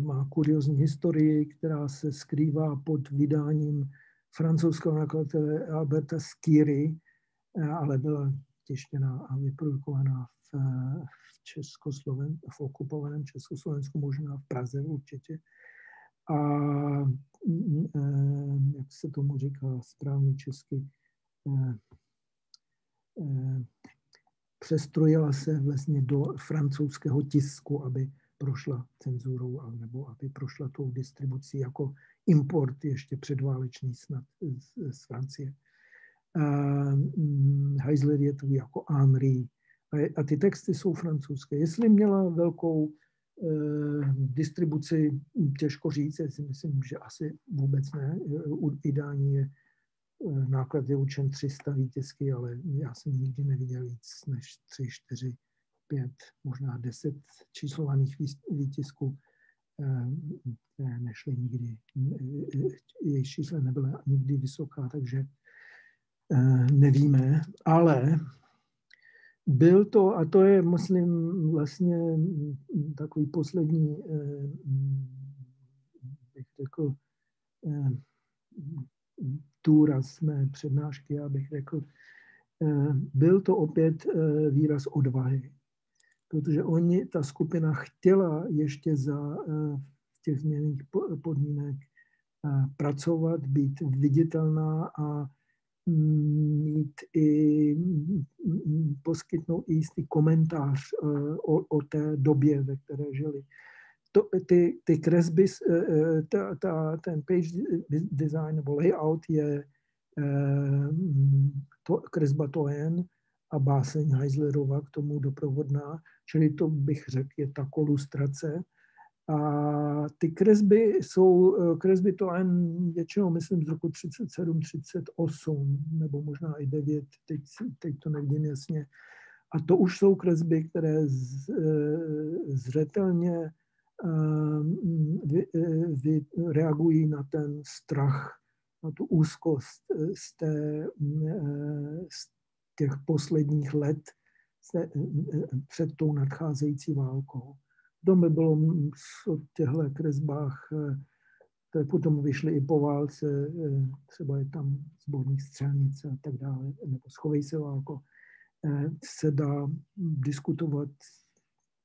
má kuriozní historii, která se skrývá pod vydáním francouzského nakladatele Alberta Skýry, ale byla tištěná a vyprodukovaná v, v Českosloven, v okupovaném Československu, možná v Praze určitě. A mm, eh, jak se tomu říká správně česky, eh, eh, přestrojila se vlastně do francouzského tisku, aby prošla cenzurou nebo aby prošla tou distribucí jako import ještě předválečný snad z, z Francie. Mm, Heisler je to jako Henri. A ty texty jsou francouzské. Jestli měla velkou eh, distribuci, těžko říct, já si myslím, že asi vůbec ne. Ideální je eh, náklad je učen 300 výtisky, ale já jsem nikdy neviděl víc než 3, 4, 5, možná 10 číslovaných výtisků. Eh, nešly nikdy, jejich čísla nebyla nikdy vysoká, takže Eh, nevíme, ale byl to, a to je, myslím, vlastně takový poslední, eh, bych řekl, eh, důraz mé přednášky, já bych řekl, byl to opět výraz odvahy, protože oni, ta skupina chtěla ještě za těch změných podmínek pracovat, být viditelná a mít i poskytnout i jistý komentář eh, o, o té době, ve které žili. To, ty, ty kresby, eh, eh, ta, ta, ten page design nebo layout je to, kresba Toen a báseň Heislerova k tomu doprovodná, čili to bych řekl je ta kolustrace a ty kresby jsou, eh, kresby to jen většinou, myslím, z roku 37, 38, nebo možná i 9, teď, teď to nevidím jasně. A to už jsou kresby, které z, eh, zřetelně eh, vy, vy, reagují na ten strach, na tu úzkost z, té, z těch posledních let před tou nadcházející válkou. To by bylo v těchto kresbách, eh, které potom vyšly i po válce, eh, třeba je tam zborní střelnice a tak dále, nebo schovej se válko, eh, se dá diskutovat,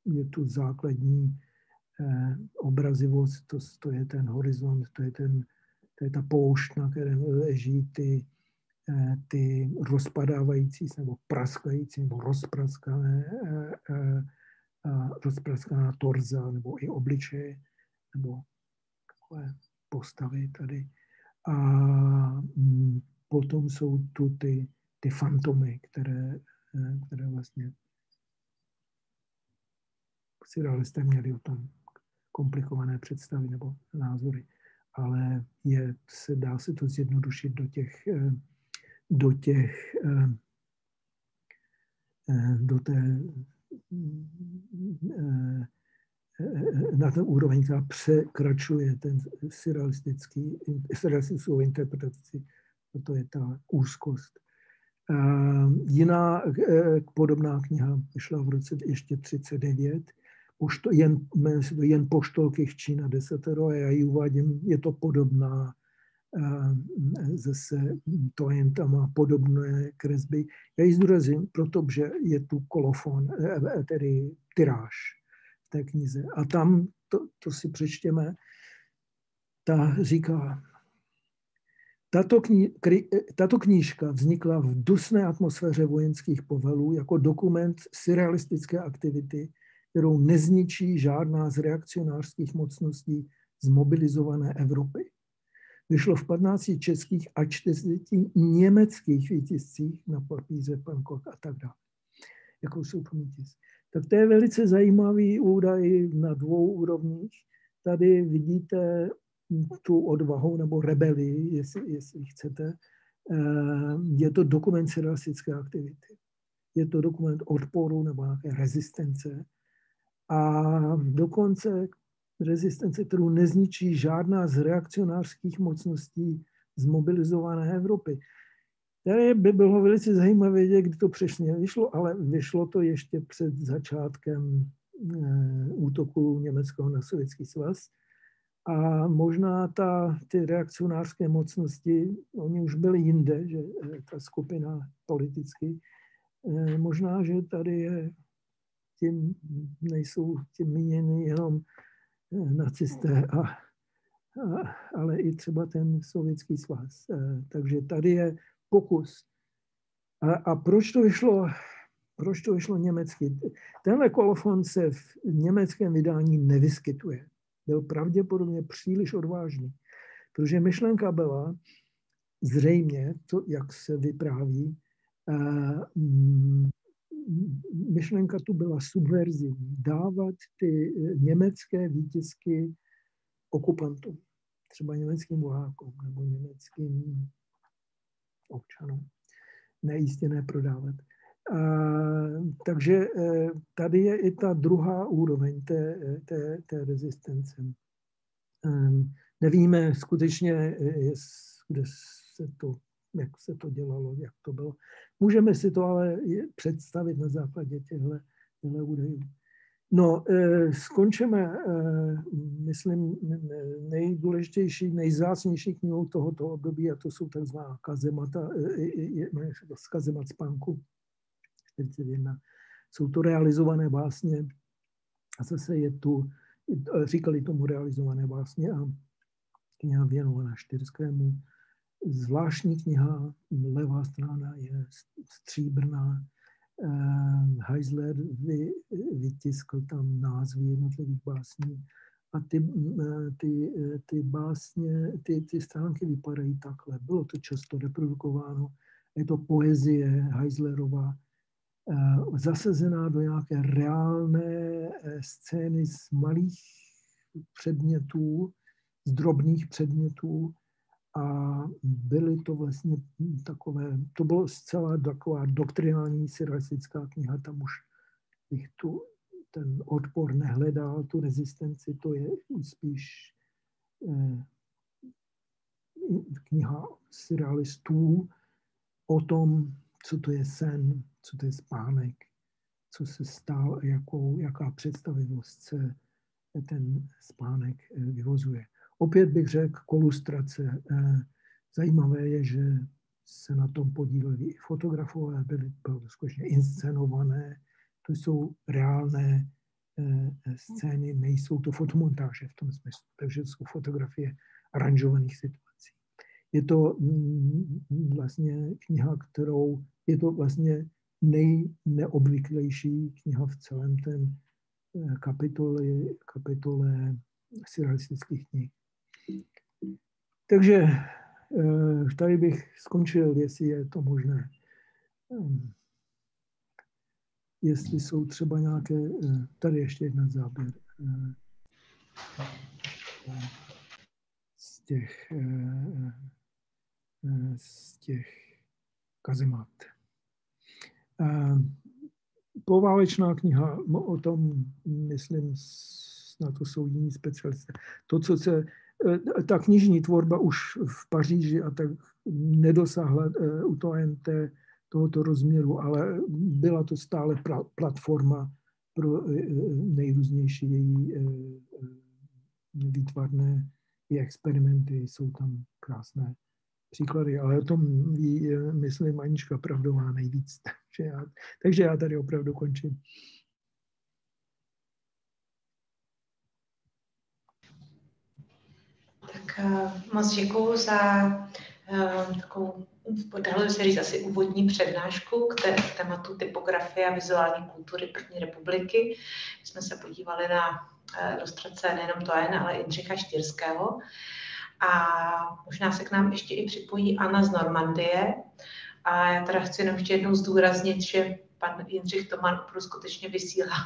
je tu základní obrazivost, to, to je ten horizont, to je, ten, to je ta poušť, na které leží ty, ty rozpadávající se nebo praskající nebo rozpraskané rozpraskaná torza nebo i obličeje nebo takové postavy tady. A mm, potom jsou tu ty, ty fantomy, které, eh, které vlastně surrealisté měli o tom komplikované představy nebo názory. ale je, se dá se to zjednodušit do těch, do těch do té na ten úroveň, která překračuje ten surrealistický, surrealistickou interpretaci. To je ta úzkost. Jiná podobná kniha vyšla v roce ještě 39, pošto, jen, se to jen poštolky Čína desatero a já ji uvádím, je to podobná zase to jen tam má podobné kresby. Já ji zdůrazím, protože je tu kolofon, e, tedy tyráž té knize. A tam, to, to si přečtěme, ta říká, tato, kni, kri, tato knížka vznikla v dusné atmosféře vojenských povelů jako dokument surrealistické aktivity, kterou nezničí žádná z reakcionářských mocností zmobilizované Evropy. Vyšlo v 15 českých a 40 německých výtiscích na papíře Pankok a tak dále. Jako jsou tisk tak to je velice zajímavý údaj na dvou úrovních. Tady vidíte tu odvahu nebo rebelii, jestli, jestli chcete. Eh, je to dokument surrealistické aktivity. Je to dokument odporu nebo nějaké rezistence. A dokonce rezistence, kterou nezničí žádná z reakcionářských mocností zmobilizované Evropy. Tady by bylo velice zajímavé vědět, kdy to přesně vyšlo, ale vyšlo to ještě před začátkem eh, útoku Německého na Sovětský svaz. A možná ta, ty reakcionářské mocnosti, oni už byli jinde, že eh, ta skupina politicky, eh, možná, že tady je tím, nejsou tím míněny jenom nacisté, a, a, ale i třeba ten sovětský svaz. Takže tady je pokus. A, a proč to vyšlo, proč to vyšlo německy? Tenhle kolofon se v německém vydání nevyskytuje. Byl pravděpodobně příliš odvážný, protože myšlenka byla zřejmě, to, jak se vypráví, mm, myšlenka tu byla subverzivní, dávat ty německé výtisky okupantům, třeba německým vojákům nebo německým občanům. Nejistě neprodávat. A, takže e, tady je i ta druhá úroveň té, té, té rezistence. Um, nevíme skutečně, kde se to, jak se to dělalo, jak to bylo. Můžeme si to ale představit na základě těchto údajů. No, eh, skončíme, eh, myslím, nejdůležitější, nejzácnější knihou tohoto období a to jsou takzvaná kazemata, z kazemat spánku 41. Jsou to realizované básně a zase je tu, říkali tomu realizované básně a kniha věnovaná Štyrskému. Zvláštní kniha, levá strana je stříbrná, Ehm, Heisler vy, vytiskl tam názvy jednotlivých básní a ty, eh, ty, eh, ty básně, ty, ty stránky vypadají takhle. Bylo to často reprodukováno. Je to poezie Heislerová, eh, zasazená do nějaké reálné scény z malých předmětů, z drobných předmětů, a byly to vlastně takové, to bylo zcela taková doktrinální surrealistická kniha, tam už bych tu ten odpor nehledal, tu rezistenci, to je spíš eh, kniha surrealistů o tom, co to je sen, co to je spánek, co se stál jakou, jaká představivost se ten spánek eh, vyvozuje. Opět bych řekl kolustrace. Eh, zajímavé je, že se na tom podíleli i fotografové, byly, skutečně inscenované. To jsou reálné eh, scény, nejsou to fotomontáže v tom smyslu, takže jsou fotografie aranžovaných situací. Je to mm, vlastně kniha, kterou, je to vlastně nejneobvyklejší kniha v celém ten eh, kapitole, kapitole surrealistických knih. Takže eh, tady bych skončil, jestli je to možné. Ehm, jestli jsou třeba nějaké, eh, tady ještě jedna záběr. Eh, těch, z těch kazemat. Poválečná kniha, o tom myslím, na to jsou jiní specialisté. To, co se, ta knižní tvorba už v Paříži a tak nedosáhla u toho NT tohoto rozměru, ale byla to stále platforma pro nejrůznější její výtvarné experimenty, jsou tam krásné příklady, ale o tom ví, myslím, Anička Pravdová nejvíc. *laughs* Takže já, takže já tady opravdu končím. Uh, moc děkuji za uh, takovou, dalo se říct, asi úvodní přednášku k, té, tématu typografie a vizuální kultury první republiky. My jsme se podívali na ilustrace nejenom Tojen, ale i Jindřicha Štýrského. A možná se k nám ještě i připojí Anna z Normandie. A já teda chci jenom ještě jednou zdůraznit, že pan Jindřich Toman opravdu skutečně vysílá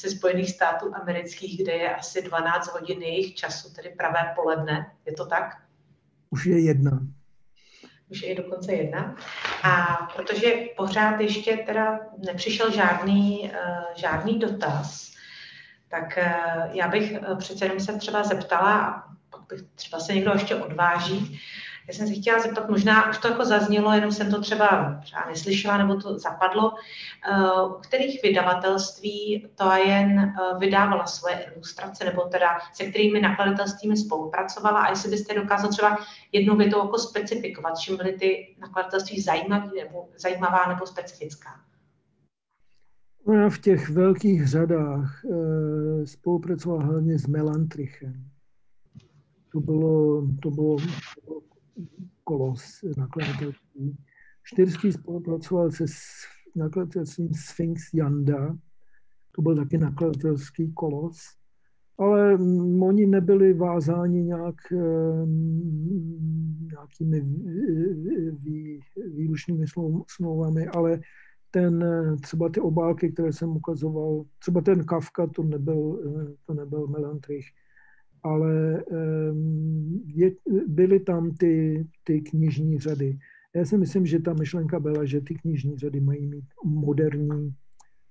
ze Spojených států amerických, kde je asi 12 hodin jejich času, tedy pravé poledne. Je to tak? Už je jedna. Už je dokonce jedna. A protože pořád ještě teda nepřišel žádný, uh, žádný dotaz, tak uh, já bych uh, přece jenom se třeba zeptala, třeba se někdo ještě odváží. Já jsem se chtěla zeptat, možná už to jako zaznělo, jenom jsem to třeba, třeba neslyšela, nebo to zapadlo, eh, u kterých vydavatelství to jen eh, vydávala svoje ilustrace, nebo teda se kterými nakladatelstvími spolupracovala? A jestli byste dokázal třeba jednou větou jako specifikovat, čím byly ty nakladatelství zajímavé nebo, zajímavá nebo specifická. Ona v těch velkých řadách e, spolupracovala hlavně s Melantrichem. To bylo, to bylo, kolos nakladatelství. Štyrský spolupracoval se nakladatelstvím Sphinx Janda, to byl taky nakladatelský kolos, ale oni nebyli vázáni nějak, nějakými vý, výlučnými smlouvami, ale ten, třeba ty obálky, které jsem ukazoval, třeba ten Kafka, to nebyl, to nebyl Melantrich, ale je, byly tam ty, ty knižní řady. Já si myslím, že ta myšlenka byla, že ty knižní řady mají mít moderní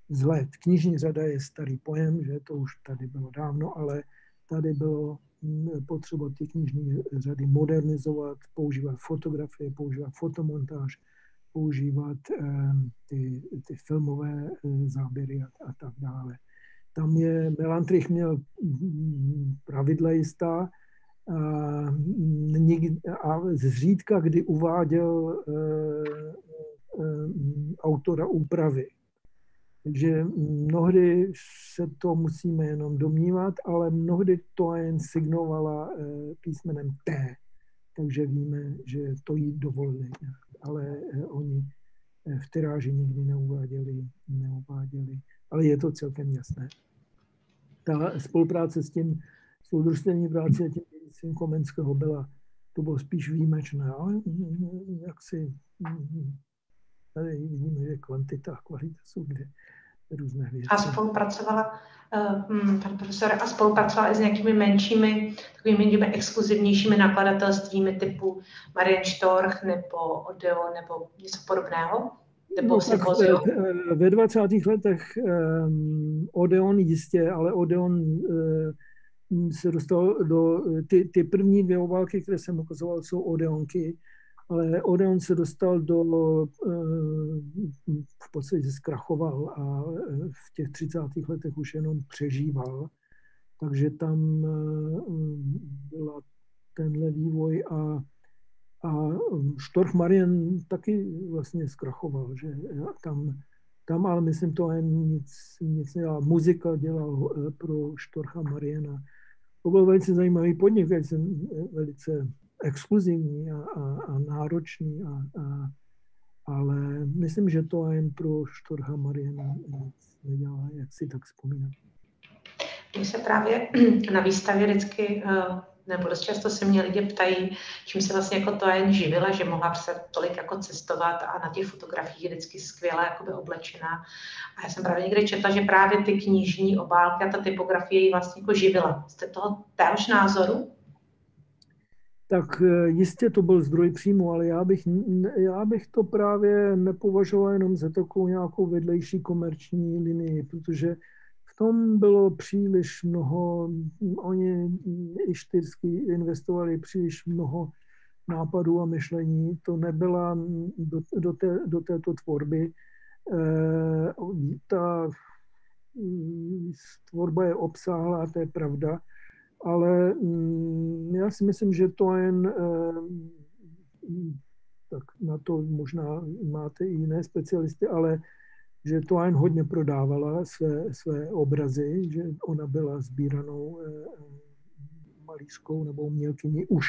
vzhled. Knižní řada je starý pojem, že to už tady bylo dávno, ale tady bylo mm, potřeba ty knižní řady modernizovat, používat fotografie, používat fotomontáž, používat ty, ty filmové eh, záběry a, a tak dále. Tam je, Melantrich měl pravidla jistá a, a zřídka, kdy uváděl e, e, autora úpravy. Takže mnohdy se to musíme jenom domnívat, ale mnohdy to jen signovala e, písmenem T. Takže víme, že to jí dovolili. Ale oni v tiráži nikdy neuváděli, neuváděli ale je to celkem jasné. Ta spolupráce s tím soudružstevní práce tím Komenského byla, to bylo spíš výjimečné, ale jak si tady vidíme, že kvantita a kvalita jsou dvě různé věci. A spolupracovala, uh, pan profesor, a spolupracovala i s nějakými menšími, takovými těmi exkluzivnějšími nakladatelstvími typu Marian Storch nebo Odeo nebo něco podobného? Nebo no, ve, ve 20. letech um, Odeon jistě, ale Odeon um, se dostal do, ty, ty první dvě obálky, které jsem ukazoval, jsou Odeonky, ale Odeon se dostal do, um, v podstatě zkrachoval a v těch 30. letech už jenom přežíval, takže tam um, byla tenhle vývoj a a um, Štorch Marian taky vlastně zkrachoval, že tam, tam ale myslím to ani nic, nic nedělal. Muzika dělal eh, pro Štorcha Mariana. To byl velice zajímavý podnik, velice, velice exkluzivní a, a, a náročný, a, a, ale myslím, že to jen pro Štorcha Mariana nic nedělá, jak si tak vzpomínám. Mně se právě *clears throat* na výstavě vždycky uh nebo dost často se mě lidi ptají, čím se vlastně jako to jen živila, že mohla se tolik jako cestovat a na těch fotografiích je vždycky skvěle jakoby oblečená. A já jsem právě někdy četla, že právě ty knižní obálky a ta typografie ji vlastně jako živila. Jste toho téhož názoru? tak eh, jistě to byl zdroj příjmu, ale já bych, já bych to právě nepovažoval jenom za takovou nějakou vedlejší komerční linii, protože tom bylo příliš mnoho, oni i čtyřský investovali příliš mnoho nápadů a myšlení. To nebyla do, do, té, do této tvorby. E, ta tvorba je obsáhlá, to je pravda, ale mm, já si myslím, že to jen, eh, tak na to možná máte i jiné specialisty, ale že to jen hodně prodávala své, své obrazy, že ona byla sbíranou eh, malířskou nebo umělkyní už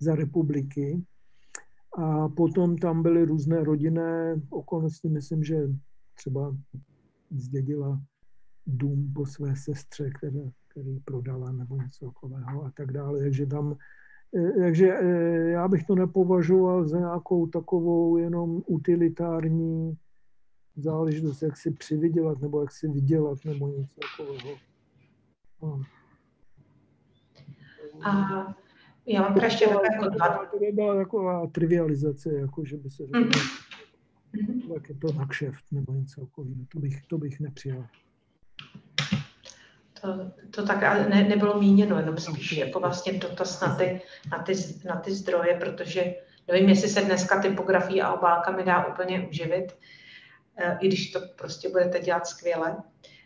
za republiky. A potom tam byly různé rodinné okolnosti. Myslím, že třeba zdědila dům po své sestře, které, který prodala nebo něco takového a tak dále. Takže tam, eh, takže eh, já bych to nepovažoval za nějakou takovou jenom utilitární záležitost, jak si přivydělat nebo jak si vydělat nebo něco takového. No. A já mám ještě takové jako To byla taková trivializace, jako že by se řekl, mm-hmm. tak je to na kšeft nebo něco takového. To bych, to bych nepřijal. To, to tak ale ne, nebylo míněno, jenom spíš jako vlastně dotaz na ty, na, ty, na ty zdroje, protože nevím, jestli se dneska typografie a obálka mi dá úplně uživit, i když to prostě budete dělat skvěle.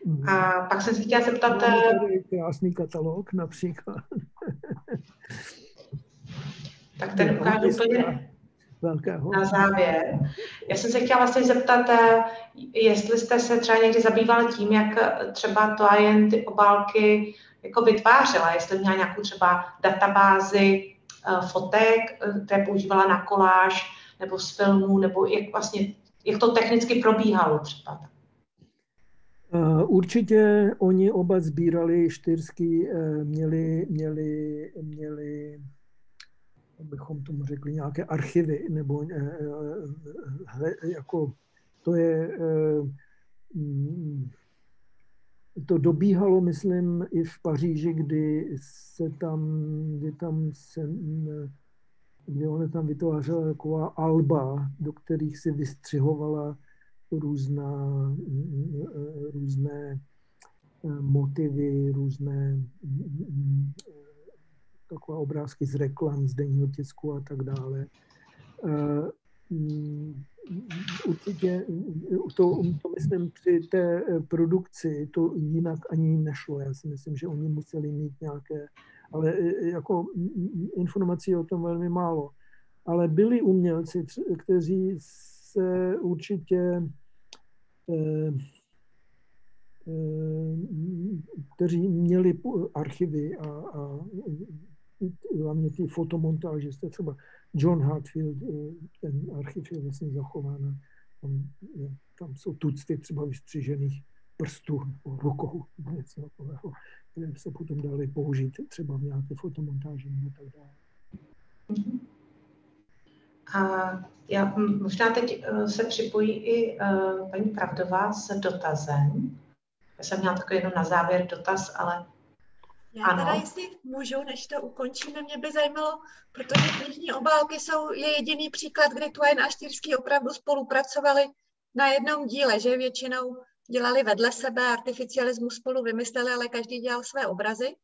Mhm. A pak jsem se chtěla zeptat... Tady krásný katalog například. *laughs* tak ten ukážu úplně velkého. Na závěr. Já jsem se chtěla vlastně zeptat, eh, jestli jste se třeba někdy zabývali tím, jak eh, třeba to jen ty obálky jako vytvářela, jestli měla nějakou třeba databázi eh, fotek, které používala na koláž nebo z filmů, nebo jak vlastně, jak to technicky probíhalo třeba. Určitě oni oba sbírali štyrský, měli, měli, měli bychom tomu řekli, nějaké archivy, nebo eh, eh, jako to je, eh, mm, to dobíhalo, myslím, i v Paříži, kdy se tam, kdy tam se, kdy ona tam vytvářela taková alba, do kterých si vystřihovala různá, různé motivy, různé takové obrázky z reklam, z denního tisku a tak dále. Eh, určitě to, to myslím při té eh, produkci to jinak ani nešlo. Já si myslím, že oni museli mít nějaké, ale eh, jako informací o tom velmi málo. Ale byli umělci, kteří se určitě kteří měli archivy a, a hlavně ty fotomontáže, jste třeba John Hartfield, eh, ten archiv je vlastně zachován, tam, tam jsou tucty třeba vystřižených prstů rukou, *laughs* něco takového, které se potom dali použít třeba v nějaké fotomontáži nebo tak dále. A já možná teď eh, se připojí i eh, paní Pravdová s dotazem. Já jsem měla takový jenom na závěr dotaz, ale já ano. teda, jestli můžu, než to ukončíme, mě by zajímalo, protože knižní obálky jsou je jediný příklad, kdy Twain a Štýrský opravdu spolupracovali na jednom díle, že většinou dělali vedle sebe, artificialismus spolu vymysleli, ale každý dělal své obrazy.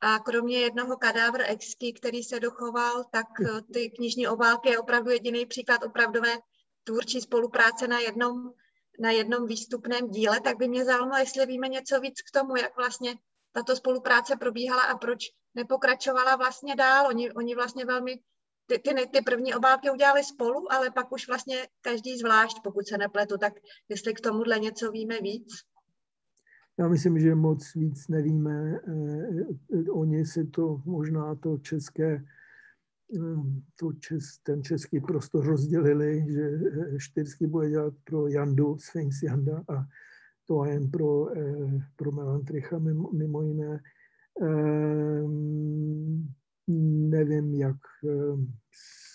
A kromě jednoho kadávr exky, který se dochoval, tak eh, ty knižní obálky je opravdu jediný příklad opravdové tvůrčí spolupráce na jednom, na jednom výstupném díle, tak by mě zajímalo, jestli víme něco víc k tomu, jak vlastně tato spolupráce probíhala a proč nepokračovala vlastně dál. Oni, oni vlastně velmi ty, ty, ty první obálky udělali spolu, ale pak už vlastně každý zvlášť, pokud se nepletu, tak jestli k tomuhle něco víme víc? Já myslím, že moc víc nevíme. Eh, oni si to možná to české, eh, to čes, ten český prostor rozdělili, že Štyrský bude dělat pro Jandu, Sphinx Janda a to jen pro, eh, pro Melantricha mimo, mimo jiné. Ehm, nevím, jak ehm,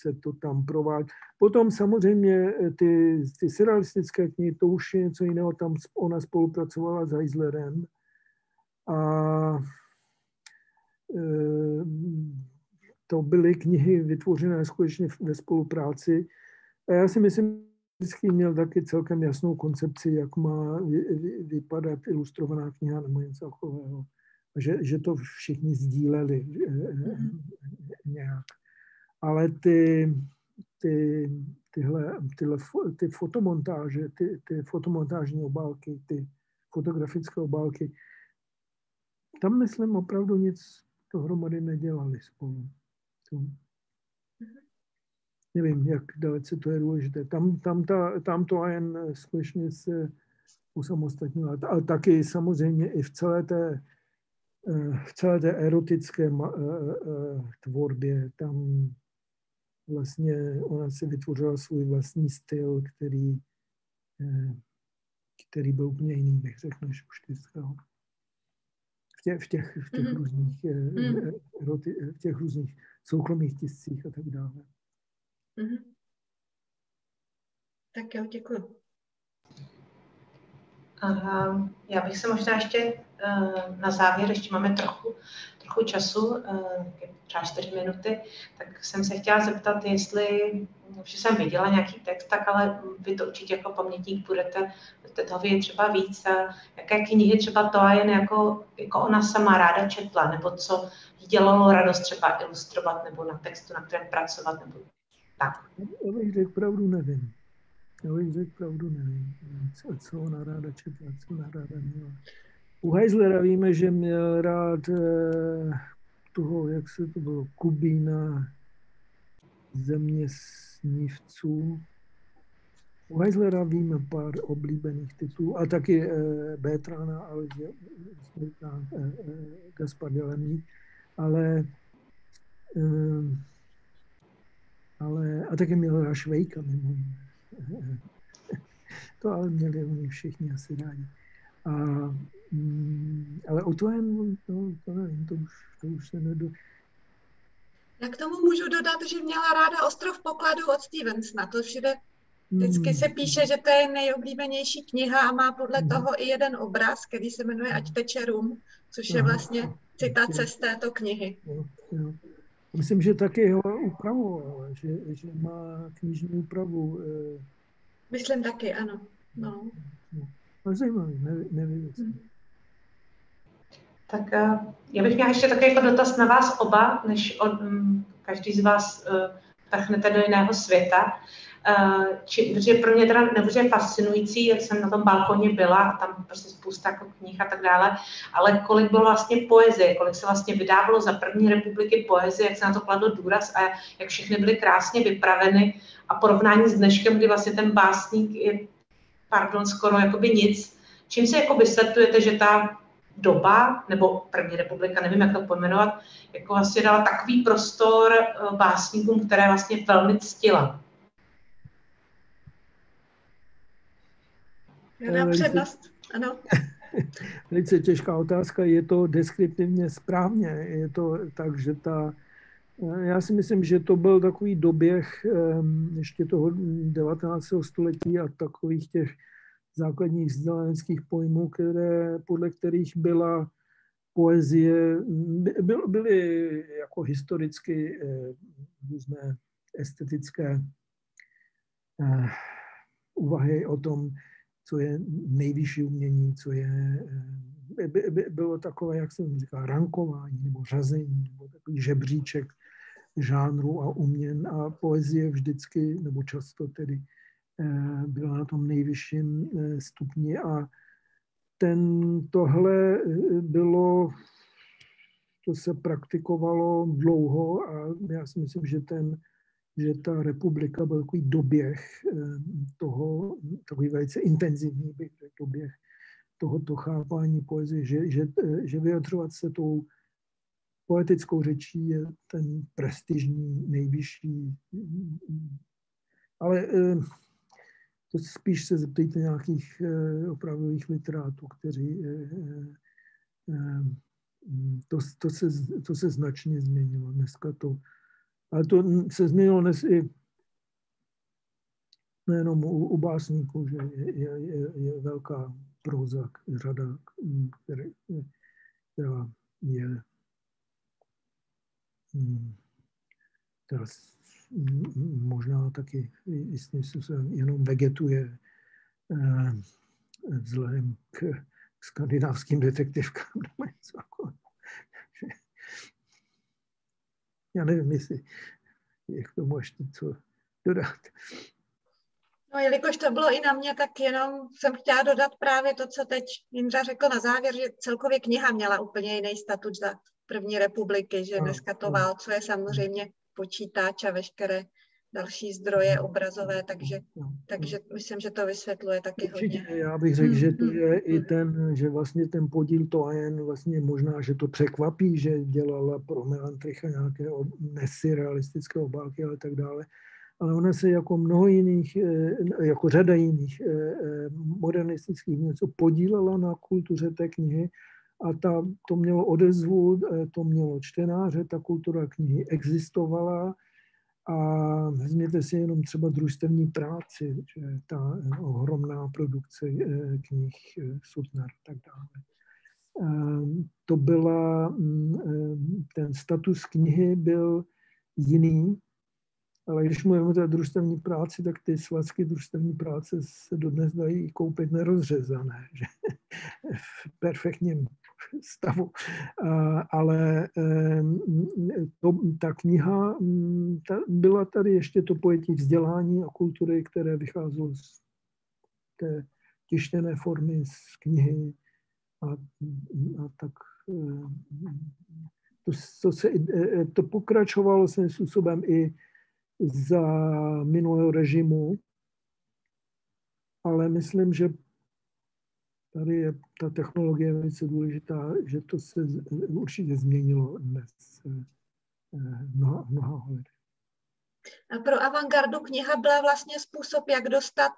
se to tam provádí. Potom samozřejmě eh, ty, ty surrealistické knihy, to už je něco jiného, tam ona spolupracovala s Heislerem a ehm, to byly knihy vytvořené skutečně ve spolupráci. A já si myslím, vždycky měl taky celkem jasnou koncepci, jak má vypadat ilustrovaná kniha nebo něco takového. Že, že to všichni sdíleli mm-hmm. nějak. Ale ty, ty, tyhle, tyhle ty fotomontáže, ty, ty fotomontážní obálky, ty fotografické obálky, tam myslím opravdu nic dohromady nedělali spolu. To, nevím, jak dalece to je důležité. Tam, tam, ta, tam to jen skutečně se usamostatnilo. Ale taky samozřejmě i v celé té, eh, v celé té erotické eh, eh, tvorbě, tam vlastně ona si vytvořila svůj vlastní styl, který, který byl úplně jiný, bych řekl, než u Štyrského. V těch, v těch, v těch, mm-hmm. různých, mm. eroti, v těch různých soukromých tiscích a tak dále. Mm-hmm. Tak jo, děkuji. Aha, já bych se možná ještě na závěr, ještě máme trochu, trochu času, uh, třeba čtyři minuty, tak jsem se chtěla zeptat, jestli, že jsem viděla nějaký text, tak ale vy to určitě jako pamětník budete, budete toho vědět třeba víc, a jaké knihy třeba to a jen jako, jako ona sama ráda četla, nebo co jí dělalo radost třeba ilustrovat, nebo na textu, na kterém pracovat, nebo tak. Já bych řekl pravdu, nevím. Já bych řekl pravdu, nevím. Co, co ona ráda četla, co ona ráda měla. U Heislera víme, že měl rád eh, toho, jak se to bylo, Kubína, země snívců. U Heislera víme pár oblíbených titulů, a taky eh, Bétrana, ale eh, Gaspar Delemí, ale ale, a taky měl Švejka mimo jiné. *laughs* To ale měli oni všichni asi rádi. A, ale o to jen, to, to nevím, to už, to už se nedo... Já k tomu můžu dodat, že měla ráda Ostrov pokladu od Stevensona. To všude vždycky se píše, že to je nejoblíbenější kniha a má podle hmm. toho i jeden obraz, který se jmenuje Ať teče rum, což je vlastně citace z této knihy. Jo, jo. Myslím, že taky ho upravoval, že, že má knižní úpravu. Eh. Myslím taky, ano. No. No, zajímavý, nevím. Hmm. Tak uh, já bych měla ještě takový jako dotaz na vás oba, než od, um, každý z vás uh, vrhnete do jiného světa. Uh, či, protože pro mě teda je fascinující, jak jsem na tom balkoně byla, tam prostě spousta jako knih a tak dále, ale kolik bylo vlastně poezie, kolik se vlastně vydávalo za první republiky poezie, jak se na to kladl důraz a jak všechny byly krásně vypraveny a porovnání s dneškem, kdy vlastně ten básník je, pardon, skoro jakoby nic. Čím se jako vysvětlujete, že ta doba, nebo první republika, nevím, jak to pojmenovat, jako vlastně dala takový prostor eh, básníkům, které vlastně velmi ctila. Já přednost, ano. *laughs* Velice těžká otázka, je to deskriptivně správně, je to tak, že ta, já si myslím, že to byl takový doběh ehm, ještě toho 19. století a takových těch základních vzdělaneckých pojmů, které, podle kterých byla poezie, by, byly jako historicky eh, různé estetické eh, úvahy o tom, co je nejvyšší umění, co je, eh, by, by, bylo takové, jak jsem říkal, rankování nebo řazení, nebo takový žebříček žánru a uměn. A poezie vždycky, nebo často tedy, byla na tom nejvyšším eh, stupni a ten, tohle bylo, to se praktikovalo dlouho a já si myslím, že ten že ta republika byl takový doběh eh, toho, takový velice intenzivní bych doběh tohoto chápání poezie, že, že, eh, že vyjadřovat se tou poetickou řečí je ten prestižní, nejvyšší. Ale eh, to spíš se zeptejte nějakých opravdových literátů, kteří to, to, se, to se značně změnilo. Dneska to ale to se změnilo dnes i nejenom u, u básníků, že je, je, je, velká proza, řada, které, která je která možná taky jistým způsobem jenom vegetuje eh, vzhledem k skandinávským detektivkám. *laughs* Já nevím, jestli je k tomu ještě co dodat. No, jelikož to bylo i na mě, tak jenom jsem chtěla dodat právě to, co teď Jindra řekl na závěr, že celkově kniha měla úplně jiný statut za první republiky, že dneska to válcuje samozřejmě počítač a veškeré další zdroje obrazové, takže, takže myslím, že to vysvětluje taky Určitě, hodně. Já bych řekl, že to hmm, je i ten, že vlastně ten podíl to jen vlastně možná, že to překvapí, že dělala pro Melantricha nějaké nesy realistické obálky, ale tak dále. Ale ona se jako mnoho jiných, eh, jako řada jiných eh, eh, modernistických něco podílela na kultuře té knihy a ta, to mělo odezvu, to mělo čtenáře, ta kultura knihy existovala, a vezměte si jenom třeba družstevní práci, že ta ohromná produkce eh, knih eh, Sutnar a tak dále. Ehm, to byla, mm, ten status knihy byl jiný, ale když mluvíme o družstevní práci, tak ty svazky družstevní práce se dodnes dají koupit nerozřezané, že *laughs* v perfektním *laughs* stavu. Ale to, ta kniha, ta, byla tady ještě to pojetí vzdělání a kultury, které vycházelo z té tištěné formy z knihy a, a tak to, to, se, e, e, to pokračovalo svým způsobem i za minulého režimu, ale myslím, že tady je ta technologie velice důležitá, že to se určitě změnilo dnes eh, mnoha, mnoha. A pro avantgardu kniha byla vlastně způsob, jak dostat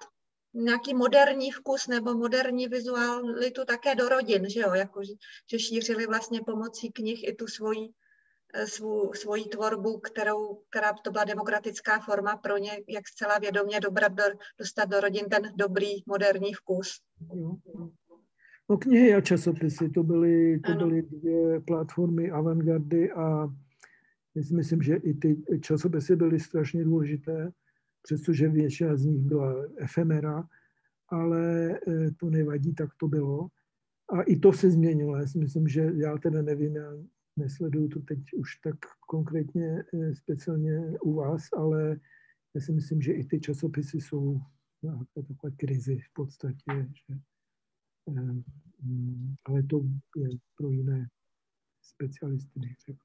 nějaký moderní vkus nebo moderní vizualitu také do rodin, že jo, jako, že šířili vlastně pomocí knih i tu svoji, eh, svou, svoji tvorbu, kterou, která to byla demokratická forma pro ně, jak zcela vědomě dobrat do, dostat do rodin ten dobrý moderní vkus. Jo, jo. No knihy a časopisy, to byly, to byly dvě platformy avantgardy a já si myslím, že i ty časopisy byly strašně důležité, přestože většina z nich byla efemera, ale eh, to nevadí, tak to bylo. A i to se změnilo. Já si myslím, že já teda nevím, já nesleduju to teď už tak konkrétně eh, speciálně u vás, ale já si myslím, že i ty časopisy jsou na takové krizi v podstatě, že ale to je pro jiné specialisty, bych řekl.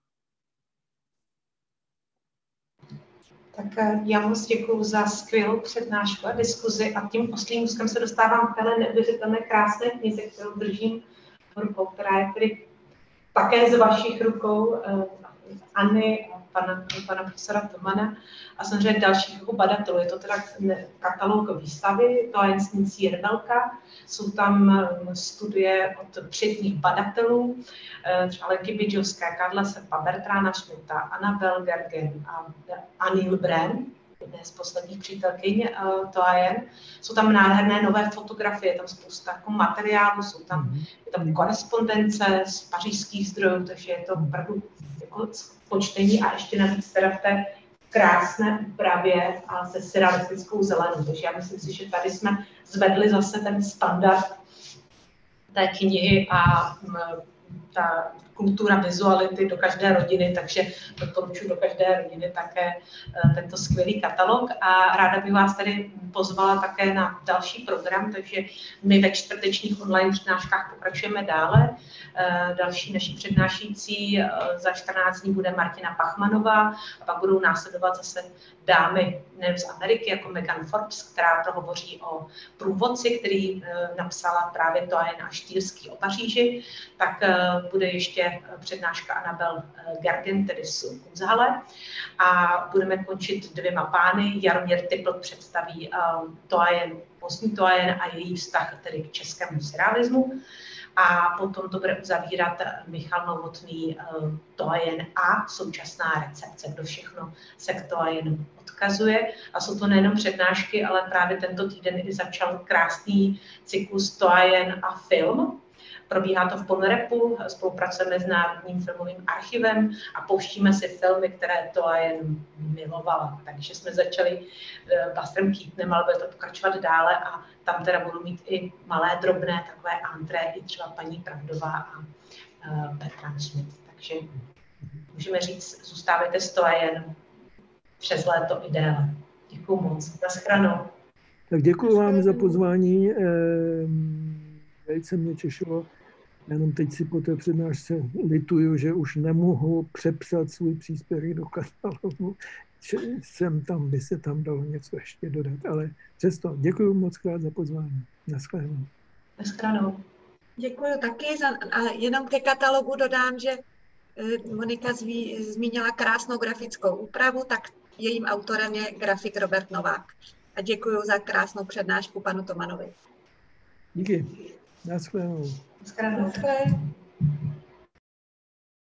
Tak eh, já moc děkuji za skvělou přednášku a diskuzi a tím oslým úzkem se dostávám k té neuvěřitelné krásné knize, kterou držím v rukou, která je tedy také z vašich rukou, eh, Anny pana, pana profesora Tomana a samozřejmě dalších jako badatelů. Je to teda katalog výstavy, to je snící Rebelka, jsou tam um, studie od předních badatelů, eh, třeba Lenky Bidžovské, Karla Sepa, Bertrána Schmidta, Anabel Gergen a Anil Bren, jedné z posledních přítelkyň uh, to a jen. Jsou tam nádherné nové fotografie, je tam spousta jako materiálu, jsou tam, mhm. je tam korespondence z pařížských zdrojů, takže je to opravdu jako počtení a ještě navíc teda v té krásné úpravě a se surrealistickou zelenou. Takže já myslím si, že tady jsme zvedli zase ten standard té knihy a ta kultura vizuality do každé rodiny, takže doporučuji do každé rodiny také eh, tento skvělý katalog a ráda bych vás tady pozvala také na další program, takže my ve čtvrtečních online přednáškách pokračujeme dále. Eh, další naší přednášící eh, za 14 dní bude Martina Pachmanová a pak budou následovat zase dámy nejen z Ameriky, jako Megan Forbes, která prohovoří o průvodci, který napsala právě to a jen a Štýrský o Paříži, tak bude ještě přednáška Anabel eh, Gergen, tedy z Kunzhale. A budeme končit dvěma pány. Jaromír Typl představí Toajen, postní Toajen a její vztah tedy k českému surrealismu. A potom to bude uzavírat Michal Novotný um, Toajen a současná recepce, kdo všechno se k Toajen odkazuje. A jsou to nejenom přednášky, ale právě tento týden i začal krásný cyklus Toajen a film, Probíhá to v Ponrepu, spolupracujeme s Národním filmovým archivem a pouštíme si filmy, které to a jen milovala. Takže jsme začali Busterem Keatonem, ale bude to pokračovat dále a tam teda budu mít i malé, drobné takové antré, i třeba paní Pravdová a Bertrand Schmidt. Takže můžeme říct, zůstávajte jen přes léto i déle. Děkuji moc. Naschranou. Tak děkuji vám za pozvání. Velice mě těšilo. Jenom teď si po té přednášce lituju, že už nemohu přepsat svůj příspěvek do katalogu. Jsem tam, by se tam dalo něco ještě dodat. Ale přesto děkuji moc krát za pozvání. Naschledanou. Naschledanou. Děkuji taky. Za, a jenom ke katalogu dodám, že eh, Monika zví, zmínila krásnou grafickou úpravu, tak jejím autorem je grafik Robert Novák. A děkuji za krásnou přednášku panu Tomanovi. Díky. Naschledanou. Escreve.